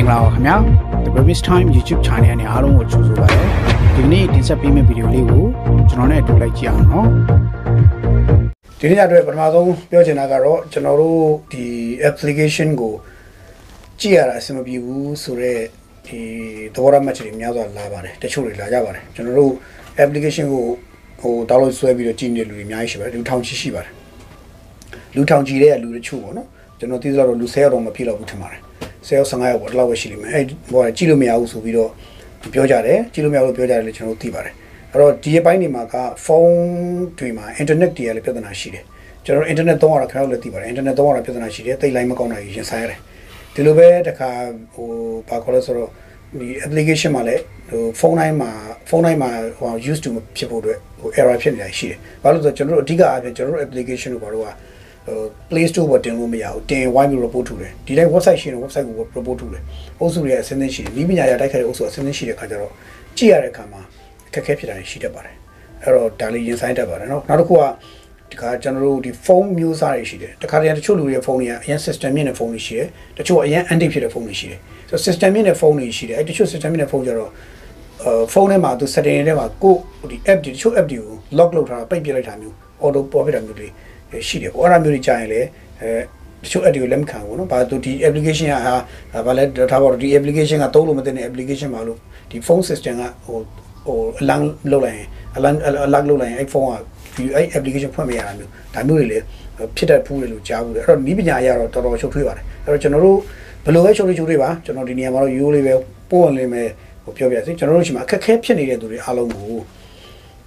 င်္ဂလာပါခင်ဗျာ The Baby's Time YouTube Channel နဲ့အားလုံးကိုကြိုဆိုပါရစေဒီနေ့တင်ဆက်ပေးမယ့်ဗီဒီယိုလေးကိုကျွန်တော်နဲ့အတူလိုက်ကြည့်အောင်နော်ဒီနေ့အတွက်ပထမဆုံးပြောချင်တာကတော့ကျွန်တော်တို့ဒီ application ကိုကြည့်ရတာအဆင်မပြေဘူးဆိုတော့ဒီသဘောထားမှတ်ချက်တွေများစွာလာပါတယ်တချို့တွေလာကြပါတယ်ကျွန်တော်တို့ application ကိုဟို download ဆွဲပြီးတော့ကြည့်နေတဲ့လူတွေအများကြီးရှိပါတယ်လူထောင်ချီရှိပါတယ်လူထောင်ချီတဲ့လူတချို့ပေါ့နော်ကျွန်တော်သိသလောက်တော့လူ10ယောက်တော့မဖြစ်တော့ဘူးထင်ပါတယ် 10ယောက်15ယောက်ပေါ့ဒီလောက်ပဲရှိလိမ့်မယ်အဲဟိုကြည့်လို့မရဘူးဆိုပြီးတော့ပြောကြတယ်ကြည့်လို့မရဘူးပြောကြတယ်လို့ကျွန်တော်တို့သိပါတယ်အဲ့တော့ဒီအပိုင်းတွေမှာကဖုန်းတွေမှာ internet တွေကလည်းပြဿနာရှိတယ်ကျွန်တော် internet သုံးရတာခင်ဗျားတို့လည်းသိပါတယ် internet သုံးရတာပြဿနာရှိတယ်တိတ်လိုင်းမကောင်းတာကြီးရင်ဆိုင်ရတယ်ဒီလိုပဲတခါဟိုဘာခေါ်လဲဆိုတော့ဒီ application မှာလည်းဟိုဖုန်းတိုင်းမှာဖုန်းတိုင်းမှာဟို used to ဖြစ်ဖို့အတွက်ဟို error ဖြစ်နေတာရှိတယ်ဘာလို့လဲဆိုတော့ကျွန်တော်တို့အဓိကအားဖြင့်ကျွန်တော်တို့ application ကိုဘာလို့ကဟို Play Store ပေါ်တင်လို့မရဘူးတင်ဝိုင်းပြီး report ထုတ်တယ်ဒီတိုင်း website ရှိရင် website ကို report ထုတ်တယ်အုပ်စုတွေအစင်းသင်းရှိတယ်ဤပညာရတိုက်ခိုက်တဲ့အုပ်စုအစင်းသင်းရှိတဲ့ခါကျတော့ကြည့်ရတဲ့အခါမှာအခက်အခဲဖြစ်တာရှိတတ်ပါတယ်အဲ့တော့ဒါလေးရင်ဆိုင်တတ်ပါတယ်နော်နောက်တစ်ခုကဒီခါကျွန်တော်တို့ဒီဖုန်းမျိုးစားတွေရှိတယ်တခါတည်းတချို့လူတွေရဲ့ဖုန်းတွေကအရင် system မြင့်တဲ့ဖုန်းတွေရှိတယ်တချို့အရင် anti ဖြစ်တဲ့ဖုန်းတွေရှိတယ်ဆိုတော့ system မြင့်တဲ့ဖုန်းတွေရှိတယ်အဲတချို့ system မြင့်တဲ့ဖုန်းကျတော့အဲဖုန်းထဲမှာသူ setting ထဲမှာကိုဒီ app တွေတချို့ app တွေကို lock လုပ်ထားတာပိတ်ပြလိုက်တာမျိုး auto ပေါ်ပြတာမျိုးတွေ ရှိတယ်ပေါ့အဲ့ဒါမျိုးတွေကြာရင်လည်းအဲတချို့ app တွေကိုလက်မခံဘူးเนาะဘာလို့ဒီ application ကဟာဘာလဲထားပါတော့ဒီ application ကသုံးလို့မသိတဲ့ application ပါလို့ဒီ phone system ကဟိုဟို alarm လုပ်လိုက်ရင် alarm alarm လုပ်လိုက်ရင်အဲ့ phone ကဒီအဲ့ application ဖွင့်မရတာမျိုးဒါမျိုးတွေလည်းဖြစ်တတ်ဘူးလို့ကြားဘူးတယ်အဲ့တော့ဤပညာအရတော့တော်တော်ရှုပ်ထွေးပါတယ်အဲ့တော့ကျွန်တော်တို့ဘယ်လိုပဲရှုပ်ထွေးရှုပ်ထွေးပါကျွန်တော်ဒီနေရာမှာတော့ရိုးလေးပဲပို့ဝင်လေးမယ်ဟိုပြောပြစီကျွန်တော်တို့ရှိမှာအခက်အခဲဖြစ်နေတဲ့သူတွေအားလုံးကို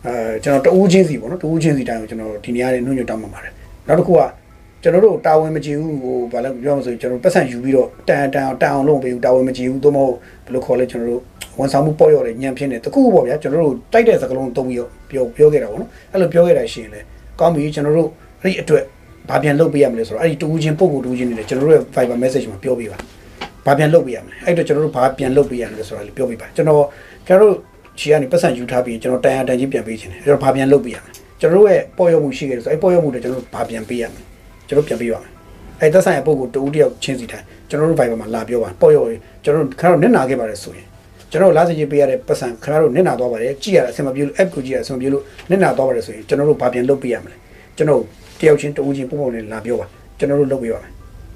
အဲကျွန်တော်တဦးချင်းစီပေါ့နော်တဦးချင်းစီတိုင်းကိုကျွန်တော်ဒီနေရာနဲ့နှုတ်ညွတ်တောင်းပန်ပါတယ်နောက်တစ်ခုကကျွန်တော်တို့တာဝန်မကြည့်ဘူးဟိုဘာလဲပြောမလို့ဆိုကျွန်တော်ပတ်စံယူပြီးတော့တန်တန်တန်အောင်လုပ်ပေးဘူးတာဝန်မကြည့်ဘူးသို့မဟုတ်ဘယ်လိုခေါ်လဲကျွန်တော်တို့ဝန်ဆောင်မှုပေါ့ရော်တဲ့ညံဖြစ်နေတခုပေါ့ဗျာကျွန်တော်တို့တိုက်တဲ့စကားလုံးသုံးပြီးတော့ပြောပြောခဲ့တာပေါ့နော်အဲ့လိုပြောခဲ့တာရှိရင်လေကောင်းပြီကျွန်တော်တို့အဲ့ဒီအတွက်ဘာပြန်လုပ်ပေးရမလဲဆိုတော့အဲ့ဒီတူချင်းပုံကိုတူချင်းနေတယ်ကျွန်တော်တို့ရဲ့ Viber message မှာပြောပေးပါဘာပြန်လုပ်ပေးရမလဲအဲ့တော့ကျွန်တော်တို့ဘာပြန်လုပ်ပေးရမလဲဆိုတာလည်းပြောပေးပါကျွန်တော်ကျွန်တော်တို့ ခြေကနေပတ်စံယူထားပြီးကျွန်တော်တန်ရတန်ချင်းပြန်ပေးခြင်းတယ်အဲ့တော့ဘာပြန်လုပ်ပေးရမလဲကျွန်တော်တို့ရဲ့ပေါ်ရမှုရှိခဲ့တယ်ဆိုအဲ့ပေါ်ရမှုတွေကျွန်တော်တို့ဘာပြန်ပေးရမလဲကျွန်တော်ပြန်ပေးပါမယ်အဲ့သက်ဆိုင်ရာပုံကိုတူတယောက်ချင်းစီတိုင်းကျွန်တော်တို့ Viber မှာလာပြောပါပေါ်ရကျွန်တော်တို့ခါတော့နစ်နာခဲ့ပါတယ်ဆိုရင်ကျွန်တော်လာစကြီးပေးရတဲ့ပတ်စံခင်ဗျားတို့နစ်နာသွားပါတယ်ကြည့်ရတာအဆင်မပြေလို့ app ကိုကြည့်ရအဆင်မပြေလို့နစ်နာသွားပါတယ်ဆိုရင်ကျွန်တော်တို့ဘာပြန်လုပ်ပေးရမလဲကျွန်တော်တယောက်ချင်းတူချင်းပုံပုံလေးလာပြောပါကျွန်တော်တို့လုပ်ပေးပါမယ်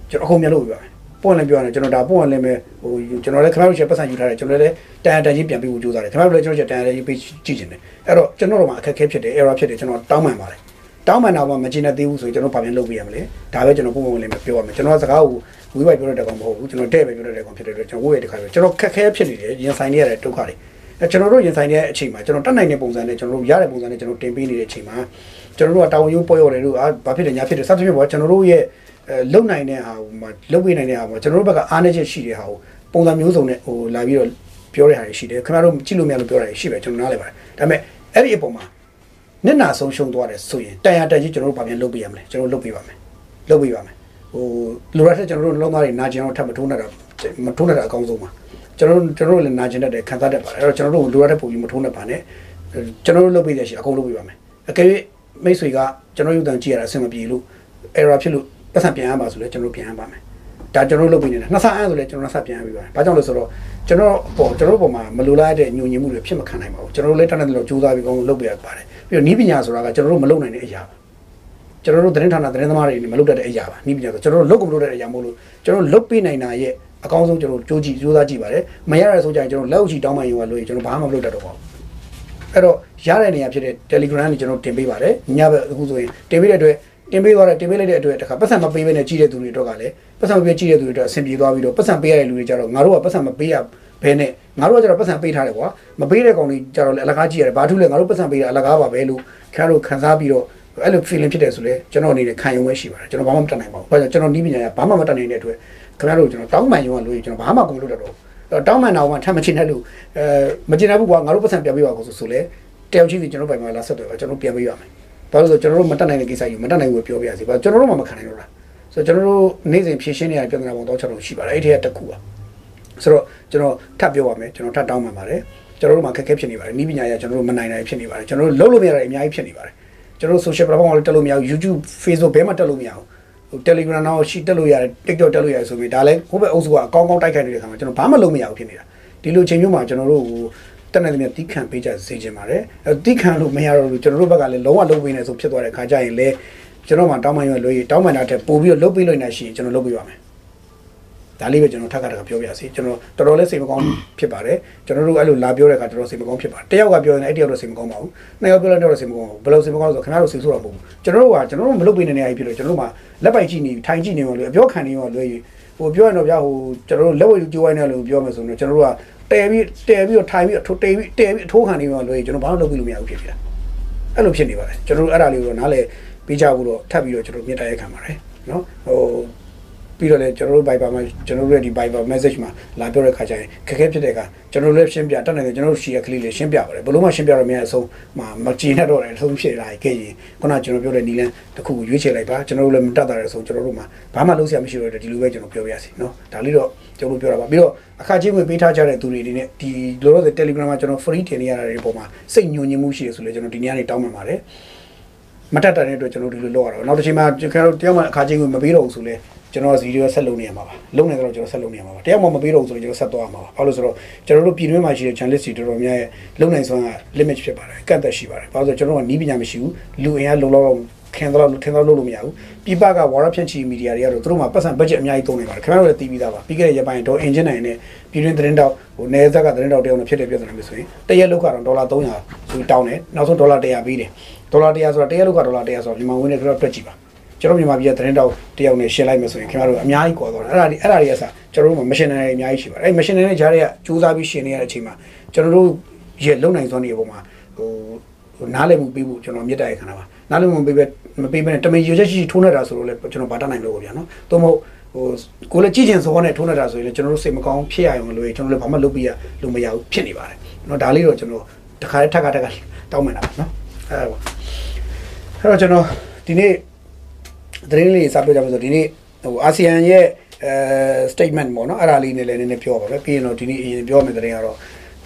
ကျွန်တော်အခုမြန်လုပ်ပေးပါမယ် ပွင့်လည်းပြောရတယ်ကျွန်တော်ဒါပွင့်လည်းပဲဟိုကျွန်တော်လည်းခင်ဗျားတို့ချက်ပတ်စံယူထားတယ်ကျွန်တော်လည်းတန်တန်ချင်းပြန်ပြီးဖို့ကြိုးစားတယ်ခင်ဗျားတို့လည်းကျွန်တော်ချက်တန်တန်ချင်းပေးကြည့်ချင်တယ်အဲ့တော့ကျွန်တော်တို့မှာအခက်အခဲဖြစ်တယ် error ဖြစ်တယ်ကျွန်တော်တောင်းပန်ပါတယ်တောင်းပန်တော့မှမကျင်တဲ့သေးဘူးဆိုရင်ကျွန်တော်ဘာပြန်လုပ်ပေးရမလဲဒါပဲကျွန်တော်ပုံပုံလေးပဲပြောရမယ်ကျွန်တော်စကားကိုဝိဝိုက်ပြောတဲ့ကောင်မဟုတ်ဘူးကျွန်တော်တဲ့ပဲပြောတဲ့ကောင်ဖြစ်တဲ့အတွက်ကျွန်တော်ဝိဝိုက်တစ်ခါပဲကျွန်တော်ခက်ခဲဖြစ်နေတယ်ရင်ဆိုင်နေရတဲ့ဒုက္ခတွေအဲကျွန်တော်တို့ရင်ဆိုင်နေတဲ့အချိန်မှာကျွန်တော်တတ်နိုင်တဲ့ပုံစံနဲ့ကျွန်တော်တို့ရတဲ့ပုံစံနဲ့ကျွန်တော်တင်ပေးနေတဲ့အချိန်မှာကျွန်တော်တို့ကတာဝန်ယူပေါ်ရတယ်လို့အာဘာဖြစ်တယ်ညာဖြစ်တယ်စသဖြင့်ပေါ့ကျွန်တော်တို့ရဲ့ အဲလုံနိုင်တဲ့ဟာဟိုမှာလုံပေးနိုင်တဲ့ဟာမှာကျွန်တော်တို့ဘက်ကအားနည်းချက်ရှိတဲ့ဟာကိုပုံစံမျိုးစုံနဲ့ဟိုလာပြီးတော့ပြောတဲ့ဟာတွေရှိတယ်ခင်ဗျားတို့ကြည့်လို့မရလို့ပြောတာရှိပဲကျွန်တော်နားလည်ပါတယ်ဒါပေမဲ့အဲ့ဒီအပေါ်မှာမျက်နှာဆုံးရှုံးသွားတယ်ဆိုရင်တန်ရတက်ကြီးကျွန်တော်တို့ဗာပြန်လုပ်ပေးရမလဲကျွန်တော်လုပ်ပေးပါမယ်လုပ်ပေးပါမယ်ဟိုလိုရတဲ့ကျွန်တော်တို့လုံးသားတွေနာကျင်အောင်ထပ်မထိုးနဲ့တာမထိုးနဲ့တာအကောင်းဆုံးပါကျွန်တော်တို့ကျွန်တော်တို့လည်းနာကျင်တတ်တယ်ခံစားတတ်ပါတယ်အဲ့တော့ကျွန်တော်တို့လိုရတဲ့ပုံကြီးမထိုးနဲ့ပါနဲ့ကျွန်တော်တို့လုပ်ပေးတဲ့ရှိအကုန်လုပ်ပေးပါမယ်အကယ်၍မိတ်ဆွေကကျွန်တော်ရုပ်တံကြည့်ရတာအဆင်မပြေလို့ error ဖြစ်လို့ ပတ်စံပြန်ရပါဆိုလဲကျွန်တော်ပြန်ရပါမယ်ဒါကျွန်တော်လုပ်ပေးနေတာနှစ်ဆအားဆိုလဲကျွန်တော်နှစ်ဆပြန်ရပြီပါဘာကြောင့်လဲဆိုတော့ကျွန်တော်ပေါ့ကျွန်တော်ပုံမှာမလိုလားတဲ့ညဉ့်ညင်မှုတွေဖြစ်မခံနိုင်ပါဘူးကျွန်တော်တို့လည်းတန်းတဲ့လို့ကြိုးစားပြီးကောင်းလုပ်ပေးရပါတယ်ပြီးတော့နီးပညာဆိုတာကကျွန်တော်တို့မလုပ်နိုင်တဲ့အရာပါကျွန်တော်တို့သတင်းဌာနသတင်းသမားတွေမလုပ်တတ်တဲ့အရာပါနီးပညာဆိုကျွန်တော်တို့လုပ်ကိုမလုပ်တဲ့အရာမို့လို့ကျွန်တော်တို့လုပ်ပေးနိုင်တာရဲ့အကောင်းဆုံးကျွန်တော်တို့ကြိုးကြည့်ကြိုးစားကြည့်ပါတယ်မရတဲ့ဆိုကြရင်ကျွန်တော်လက်ဥချီတောင်းပန်ရင်ကလို့ကျွန်တော်ဘာမှမလုပ်တတ်တော့ပါဘူးအဲ့တော့ရတဲ့နေရာဖြစ်တဲ့ Telegram ကိုကျွန်တော်တင်ပေးပါတယ်ညဘက်အခုဆိုရင်တင်ပေးတဲ့အတွက် တင်ပေးသွားတယ်တင်ပေးလိုက်တဲ့အတွက်တခါပတ်စံမပေးဘဲနဲ့ကြည့်တဲ့သူတွေတော့ကလည်းပတ်စံမပေးကြည့်တဲ့သူတွေတော့အဆင်ပြေသွားပြီးတော့ပတ်စံပေးရတဲ့လူတွေကြတော့ငါတို့ကပတ်စံမပေးရဘဲနဲ့ငါတို့ကကြတော့ပတ်စံပေးထားတယ်ကွာမပေးတဲ့ကောင်တွေကြတော့လည်းအလကားကြည့်ရတယ်ဘာထူးလဲငါတို့ပတ်စံပေးတာအလကားပါပဲလို့ခင်ဗျားတို့ခံစားပြီးတော့အဲ့လို feeling ဖြစ်တယ်ဆိုလဲကျွန်တော်အနေနဲ့ခံယူမဲရှိပါတယ်ကျွန်တော်ဘာမှမတတ်နိုင်ပါဘူးဘာကြောင့်ကျွန်တော်နီးပညာရဘာမှမတတ်နိုင်တဲ့အတွက်ခင်ဗျားတို့ကျွန်တော်တောင်းပန်ရုံကလို့ကျွန်တော်ဘာမှကိုမလုပ်တတ်တော့ဘူးတောင်းပန်တော့မှထပ်မချင်တဲ့လူအဲမချင်တဲ့ဘူးကွာငါတို့ပတ်စံပြန်ပေးပါကိုဆိုဆိုလဲတယောက်ချင်းစီကျွန်တော်ပိုင်မှာလာဆက်တယ်ကျွန်တော်ပြန်ပေးရမယ် ဘာလို့ဆိုကျွန်တော်တို့မတက်နိုင်တဲ့ကိစ္စကြီးမတက်နိုင်ဘူးပြောပြရစီဘာကျွန်တော်တို့မှမခံနိုင်တော့လားဆိုတော့ကျွန်တော်တို့နေ့စဉ်ဖြည့်ရှင်းနေရတဲ့ပြဿနာပေါင်းတော့6လုံးရှိပါတယ်အဲ့ဒီကတစ်ခုပါဆိုတော့ကျွန်တော်ထပ်ပြောပါမယ်ကျွန်တော်ထပ်တောင်းပန်ပါတယ်ကျွန်တော်တို့မှာခက်ခဲဖြစ်နေပါတယ်ဤပညာရေးကျွန်တော်တို့မနိုင်နိုင်ဖြစ်နေပါတယ်ကျွန်တော်တို့လုံးလို့မရတဲ့အများကြီးဖြစ်နေပါတယ်ကျွန်တော်တို့ social platform တွေတက်လို့မရဘူး YouTube Facebook ဘဲမှတက်လို့မရဘူးဟိုဟို Telegram တော့ရှိတက်လို့ရတယ် TikTok တက်လို့ရတယ်ဆိုပြီးဒါလည်းဟိုဘက်အုပ်စုကအကောင်းကောင်းတိုက်ခိုက်နေတဲ့ခါမှာကျွန်တော်ဘာမှလုပ်မရဘူးဖြစ်နေတာဒီလိုချိန်မျိုးမှာကျွန်တော်တို့ဟို တက်နေတယ်တီးခံပေးကြစေချင်ပါတယ်အဲတီးခံလို့မရတော့ဘူးကျွန်တော်တို့ဘက်ကလည်းလုံးဝလုပ်ပေးနေဆိုဖြစ်သွားတဲ့ခါကျရင်လည်းကျွန်တော်မှတောင်းပန်ရွယ်လို့တောင်းပန်တာတက်ပို့ပြီးတော့လုပ်ပေးလို့နေရှိရင်ကျွန်တော်လုပ်ပေးပါမယ်ဒါလေးပဲကျွန်တော်ထပ်ခါတခါပြောပြစီကျွန်တော်တော်တော်လေးစိတ်မကောင်းဖြစ်ပါတယ်ကျွန်တော်တို့အဲ့လိုလာပြောတဲ့အခါတော်တော်စိတ်မကောင်းဖြစ်ပါတယ်တယောက်ကပြောရင်အဲ့တယောက်တော့စိတ်မကောင်းပါဘူးနှစ်ယောက်ပြောရင်တယောက်တော့စိတ်မကောင်းဘူးဘယ်လိုစိတ်မကောင်းလဲဆိုခင်ဗျားတို့စိတ်ဆိုးတာမဟုတ်ဘူးကျွန်တော်တို့ကကျွန်တော်တို့မလုပ်ပေးနေတဲ့နေရာကြီးဖြစ်လို့ကျွန်တော်တို့မှလက်ပိုက်ကြည့်နေထိုင်ကြည့်နေမှလို့အပြောခံနေမှလို့ဟိုပြောရတော့ဗျာဟိုကျွန်တော်တို့လက်ဝဲကြိုးဝိုင်းနေလို့ပြောမယ်ဆိုတော့ကျွန်တော်တို့က တဲပြီးတဲပြီးတော့ထိုင်ပြီးထိုးတဲပြီးတဲပြီးအထိုးခံနေမှလို့ကျွန်တော်ဘာလို့လုပ်ပြီးလို့မရဘူးဖြစ်နေတာအဲ့လိုဖြစ်နေပါတယ်ကျွန်တော်တို့အဲ့ဒါလေးကိုတော့နားလေပေးကြဖို့တော့ထပ်ပြီးတော့ကျွန်တော်မြတ်တိုက်ရခံပါတယ်နော်ဟိုပြီးတော့လည်းကျွန်တော်တို့ Viber မှာကျွန်တော်တို့ရဲ့ဒီ Viber message မှာလာပြောတဲ့ခါကျရင်ခက်ခဲဖြစ်တဲ့အခါကျွန်တော်တို့လည်းရှင်းပြတတ်နိုင်တယ်ကျွန်တော်တို့ရှီရကလေးလေးရှင်းပြပါတယ်ဘလို့မှရှင်းပြရမယ့်အဆုံးမှာမကြည်နဲ့တော့တယ်အဆုံးဖြစ်လာခဲ့ရင်ခုနကကျွန်တော်ပြောတဲ့နီလန်းတစ်ခုကိုရွေးချယ်လိုက်ပါကျွန်တော်တို့လည်းမတတ်တာတဲ့အဆုံးကျွန်တော်တို့မှာဘာမှလုပ်စရာမရှိတော့တဲ့ဒီလိုပဲကျွန်တော်ပြောပြရစီနော်ဒါလေးတော့ ကျွန်တော်ပြောတာပါပြီးတော့အခါချင်းဝင်ပေးထားကြတဲ့သူတွေဒီနေ့ဒီလောလောဆယ် Telegram မှာကျွန်တော် free တင်နေရတာတွေပုံမှာစိတ်ညှို့ညင်မှုရှိရဆိုလေကျွန်တော်ဒီနေ့ကနေတောင်းပန်ပါတယ်မတတ်တဲ့အတွက်ကျွန်တော်ဒီလိုလုပ်ရတော့နောက်တစ်ချိန်မှာကျွန်တော်တယောက်မှအခါချင်းဝင်မပေးတော့ဘူးဆိုလဲကျွန်တော်ဇီဒီရောဆက်လုပ်နေရမှာပါလုံနေတော့ကျွန်တော်ဆက်လုပ်နေရမှာပါတယောက်မှမပေးတော့ဘူးဆိုရင်ကျွန်တော်ဆက်သွားရမှာပါဘာလို့ဆိုတော့ကျွန်တော်တို့ပြည်တွင်းမှာရှိတဲ့ channel တွေတော်တော်များရဲ့လုံနိုင်စွမ်းက limit ဖြစ်ပါတယ်ကန့်သက်ရှိပါတယ်ဘာလို့ဆိုတော့ကျွန်တော်ကနီးပညာမရှိဘူးလူအင်အားလုံလောက်လောက် ခင်တော့ထင်တော့လုပ်လို့မရဘူးပြပကဝါရဖြန့်ချီမီဒီယာတွေကတော့သူတို့မှာပတ်စံ budget အများကြီးသုံးနေပါတယ်ခင်ဗျားတို့လည်းသိပြီးသားပါပြီးခဲ့တဲ့ရက်ပိုင်းတော့ engine နိုင်နဲ့ပြည်တွင်းသတင်းတောက်ဟိုနေဇက်ကသတင်းတောက်တယောက်နဲ့ဖြစ်တဲ့ပြဿနာမျိုးဆိုရင်တရက်လောက်ကတော့ဒေါ်လာ300ဆိုတောင်းတယ်နောက်ဆုံးဒေါ်လာ100ပေးတယ်ဒေါ်လာ100ဆိုတာတရက်လောက်ကဒေါ်လာ100ဆိုတော့မြန်မာငွေနဲ့တော့တွက်ကြည့်ပါကျွန်တော်မြန်မာပြည်ကသတင်းတောက်တယောက်နဲ့ရှင်းလိုက်မယ်ဆိုရင်ခင်ဗျားတို့အများကြီးကွာသွားတယ်အဲ့ဒါဒီအဲ့ဒါတွေကစကျွန်တော်တို့မှာ machine တွေအများကြီးရှိပါတယ်အဲ့ machine တွေနဲ့ဂျားတွေကစူးစမ်းပြီးရှင်းနေရတဲ့အချိန်မှာကျွန်တော်တို့ရဲ့လုံနိုင်စွမ်းတွေအပေါ်မှာဟိုဟိုနားလည်မှုပေးဖို့ကျွန်တော်မြစ်တာရခံတာပါ နားလည်မှုပေးပဲမပေးဘဲနဲ့တမင်ရွချက်ရှိထိုးနေတာဆိုတော့လေကျွန်တော်ဗာတတ်နိုင်လို့ဗျာနော်သို့မဟုတ်ဟိုကိုလည်းကြည့်ကျင်စောနဲ့ထိုးနေတာဆိုရင်လည်းကျွန်တော်တို့စိတ်မကောင်းဖြစ်ရအောင်လို့ကျွန်တော်လည်းဘာမှလုပ်ပြရလို့မရဘူးဖြစ်နေပါတယ်နော်ဒါလေးတော့ကျွန်တော်တခါတစ်ထက်ကတက်ကတောင်းမှန်တာပါနော်အဲ့ဒါပါအဲ့တော့ကျွန်တော်ဒီနေ့သတင်းလေးစပြောကြမယ်ဆိုဒီနေ့ဟိုအာဆီယံရဲ့အဲ statement ပေါ့နော်အဲ့ဒါလေးနဲ့လည်းနည်းနည်းပြောပါပဲပြီးရင်တော့ဒီနေ့အရင်ပြောမယ်သတင်းကတော့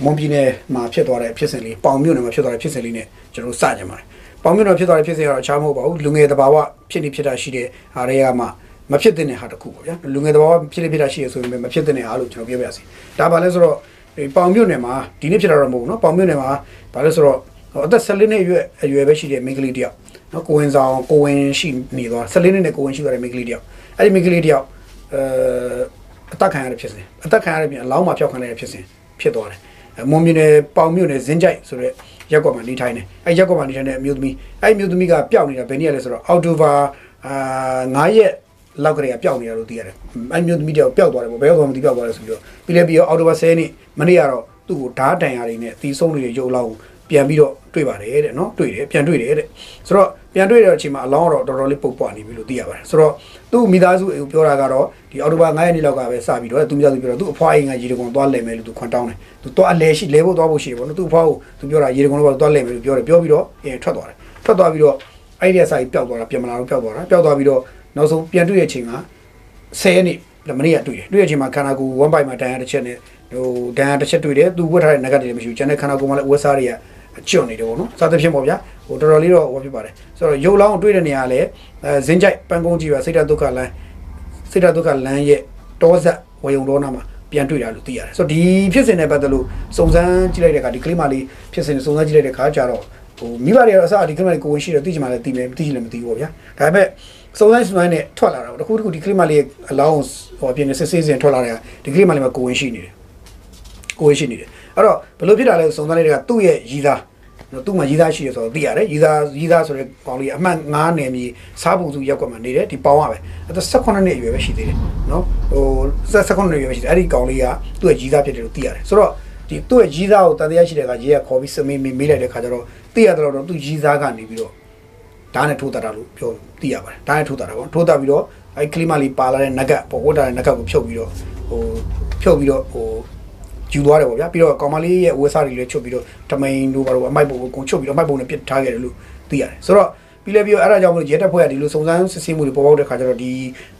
မွန်ပြည်နယ်မှာဖြစ်သွားတဲ့ဖြစ်စဉ်လေးပေါင်မြို့နယ်မှာဖြစ်သွားတဲ့ဖြစ်စဉ်လေးနဲ့ကျွန်တော်စကြမှာပေါ င်မြို့နယ်ဖြစ်သွားတဲ့ဖြစ်စဉ်ကတော့အခြားမဟုတ်ပါဘူးလူငယ်တဘာဝဖြစ်နေဖြစ်တာရှိတဲ့ဟာတွေကမှမဖြစ်တဲ့ဟာတစ်ခုပေါ့ဗျာလူငယ်တဘာဝဖြစ်နေဖြစ်တာရှိရဆိုရင်မဖြစ်တဲ့ဟာလို့ကျွန်တော်ပြောပြရစီဒါပါလဲဆိုတော့ပေါင်မြို့နယ်မှာဒီနေ့ဖြစ်တာတော့မဟုတ်ဘူးเนาะပေါင်မြို့နယ်မှာဘာလဲဆိုတော့အသက်14နှစ်အရွယ်အရွယ်ပဲရှိတဲ့မိန်းကလေးတယောက်နော်ကိုဝင်ဆောင်ကိုဝင်ရှိနေသွား14နှစ်နဲ့ကိုဝင်ရှိသွားတဲ့မိန်းကလေးတယောက်အဲ့ဒီမိန်းကလေးတယောက်အဲအသက်ခံရတဲ့ဖြစ်စဉ်အသက်ခံရတဲ့ပြင်အလောင်းမှာဖျောက်ခံရတဲ့ဖြစ်စဉ်ဖြစ်သွားတယ်မွန်မြို့နယ်ပေါင်မြို့နယ်ဇင်းကြိုက်ဆိုတဲ့ ရက်ကွက်မှာနေထိုင်တယ်အဲ့ရက်ကွက်မှာနေထိုင်တဲ့အမျိုးသမီးအဲ့အမျိုးသမီးကပျောက်နေတာဘယ်နည်းလဲဆိုတော့အောက်တိုဘာအာ9ရက်လောက်ကလေးကပျောက်နေတာလို့သိရတယ်အဲ့မျိုးသမီးတယောက်ပျောက်သွားတယ်ပေါ့ဘယ်ရောက်သွားမသိပျောက်သွားတယ်ဆိုပြီးတော့ပြီးလဲပြီးတော့အောက်တိုဘာ10ရက်နေ့မနေ့ကတော့သူ့ကိုဓာတ်တန်ရာတွေနဲ့တီးဆုံးနေတဲ့ရုပ်လောက်ကိုပြန်ပြီးတော့တွေ့ပါတယ်တဲ့နော်တွေ့တယ်ပြန်တွေ့တယ်တဲ့ဆိုတော့ ပြန်တွေ့တဲ့အချိန်မှာအလောင်းတော့တော်တော်လေးပုတ်ပွားနေပြီလို့သိရပါတယ်ဆိုတော့သူ့မိသားစုအိမ်ပြောတာကတော့ဒီအော်တိုဘာ9ရက်နေ့လောက်ကပဲစပြီးတော့သူမိသားစုပြောတော့သူ့အဖွားအိမ်ကရေတကွန်သွားလဲမယ်လို့သူခွန်တောင်းတယ်သူသွားအလဲရှိလဲဖို့သွားဖို့ရှိတယ်ပေါ့နော်သူ့အဖွားကိုသူပြောတာရေတကွန်တော့သွားလဲမယ်လို့ပြောတယ်ပြောပြီးတော့အဲထွက်သွားတယ်ထွက်သွားပြီးတော့အဲ့ဒီအစာကြီးပျောက်သွားတာပြန်မလာတော့ပျောက်သွားတာပျောက်သွားပြီးတော့နောက်ဆုံးပြန်တွေ့တဲ့အချိန်မှာ10ရက်နေ့မနေ့ကတွေ့တယ်တွေ့တဲ့အချိန်မှာခန္ဓာကိုယ်1 byte မှာတန်ရတစ်ချက်နဲ့ဟိုဒန်ရတစ်ချက်တွေ့တယ်သူဝတ်ထားတဲ့ငကတ်တွေမရှိဘူးကျန်တဲ့ခန္ဓာကိုယ်မှာလည်းဝတ်စားတွေကအ ကျွတ်နေတယ်ပေါ့နော်စသဖြင့်ပေါ့ဗျာဟိုတော်တော်လေးတော့ဟောဖြစ်ပါတယ်ဆိုတော့ရုပ်လောင်းတွေ့တဲ့နေရာလဲအဲဇင်းကြိုက်ပန်းကုန်းကြီးပါစိတ်ဓာတ်ဒုက္ခလမ်းစိတ်ဓာတ်ဒုက္ခလမ်းရဲ့တောဆက်ဝယုံတော်နာမှာပြန်တွေ့တာလို့သိရတယ်ဆိုတော့ဒီဖြစ်စဉ်နဲ့ပတ်သက်လို့စုံစမ်းကြည့်လိုက်တဲ့အခါဒီကလေးမလေးဖြစ်စဉ်စုံစမ်းကြည့်လိုက်တဲ့အခါကျတော့ဟိုမိဘတွေကတော့အစားဒီကလေးမလေးကိုဝင်ရှိတယ်သိချင်မှလည်းသိမယ်မသိချင်လည်းမသိဘူးပေါ့ဗျာဒါပေမဲ့စုံစမ်းစုံစမ်းနဲ့ထွက်လာတာပေါ့တခုတခုဒီကလေးမလေးရဲ့အလောင်းဟိုအပြင်နဲ့စစ်စစ်စင်ထွက်လာတဲ့ဒီကလေးမလေးမှာကိုဝင်ရှိနေတယ်ကိုဝင်ရှိနေတယ် အဲ့တော့ဘယ်လိုဖြစ်တာလဲစုံစမ်းလိုက်တဲ့ကသူ့ရဲ့ရည်သားနော်သူ့မှာရည်သားရှိရဆိုတော့သိရတယ်ရည်သားရည်သားဆိုတဲ့ကောင်လေးအမှတ်9နယ်မြေစားပုံစုရက်ကွက်မှာနေတယ်ဒီပေါင်းရပဲအဲ့ဒါ18နှစ်အရွယ်ပဲရှိသေးတယ်နော်ဟို18နှစ်အရွယ်ပဲရှိတယ်အဲ့ဒီကောင်လေးကသူ့ရဲ့ရည်သားဖြစ်တယ်လို့သိရတယ်ဆိုတော့ဒီသူ့ရဲ့ရည်သားကိုတန်တရားရှိတဲ့ကရေးကခေါ်ပြီးစမေးမေးမေးလိုက်တဲ့ခါကျတော့သိရတော့တော့သူရည်သားကနေပြီးတော့ဓာတ်နဲ့ထိုးတတ်တာလို့ပြောသိရပါတယ်ဓာတ်နဲ့ထိုးတတ်တာပေါ့ထိုးတတ်ပြီးတော့အဲ့ကလီမလေးပါလာတဲ့နဂတ်ပေါ့ဝတ်တာတဲ့နဂတ်ကိုဖြုတ်ပြီးတော့ဟိုဖြုတ်ပြီးတော့ဟို ယူသွားတယ်ပေါ့ဗျာပြီးတော့ကောင်မလေးရဲ့ဝက်စားတွေလည်းချုပ်ပြီးတော့တမိန်တို့ဘာလို့အမိုက်ပုံကိုကုန်ချုပ်ပြီးတော့အမိုက်ပုံနဲ့ပြစ်ထားခဲ့တယ်လို့သိရတယ်ဆိုတော့ပြီးလဲပြီးတော့အဲ့ဒါကြောင့်မလို့ရဲတပ်ဖွဲ့ကဒီလိုစုံစမ်းစစ်ဆေးမှုတွေပေါ်ပေါက်တဲ့ခါကျတော့ဒီ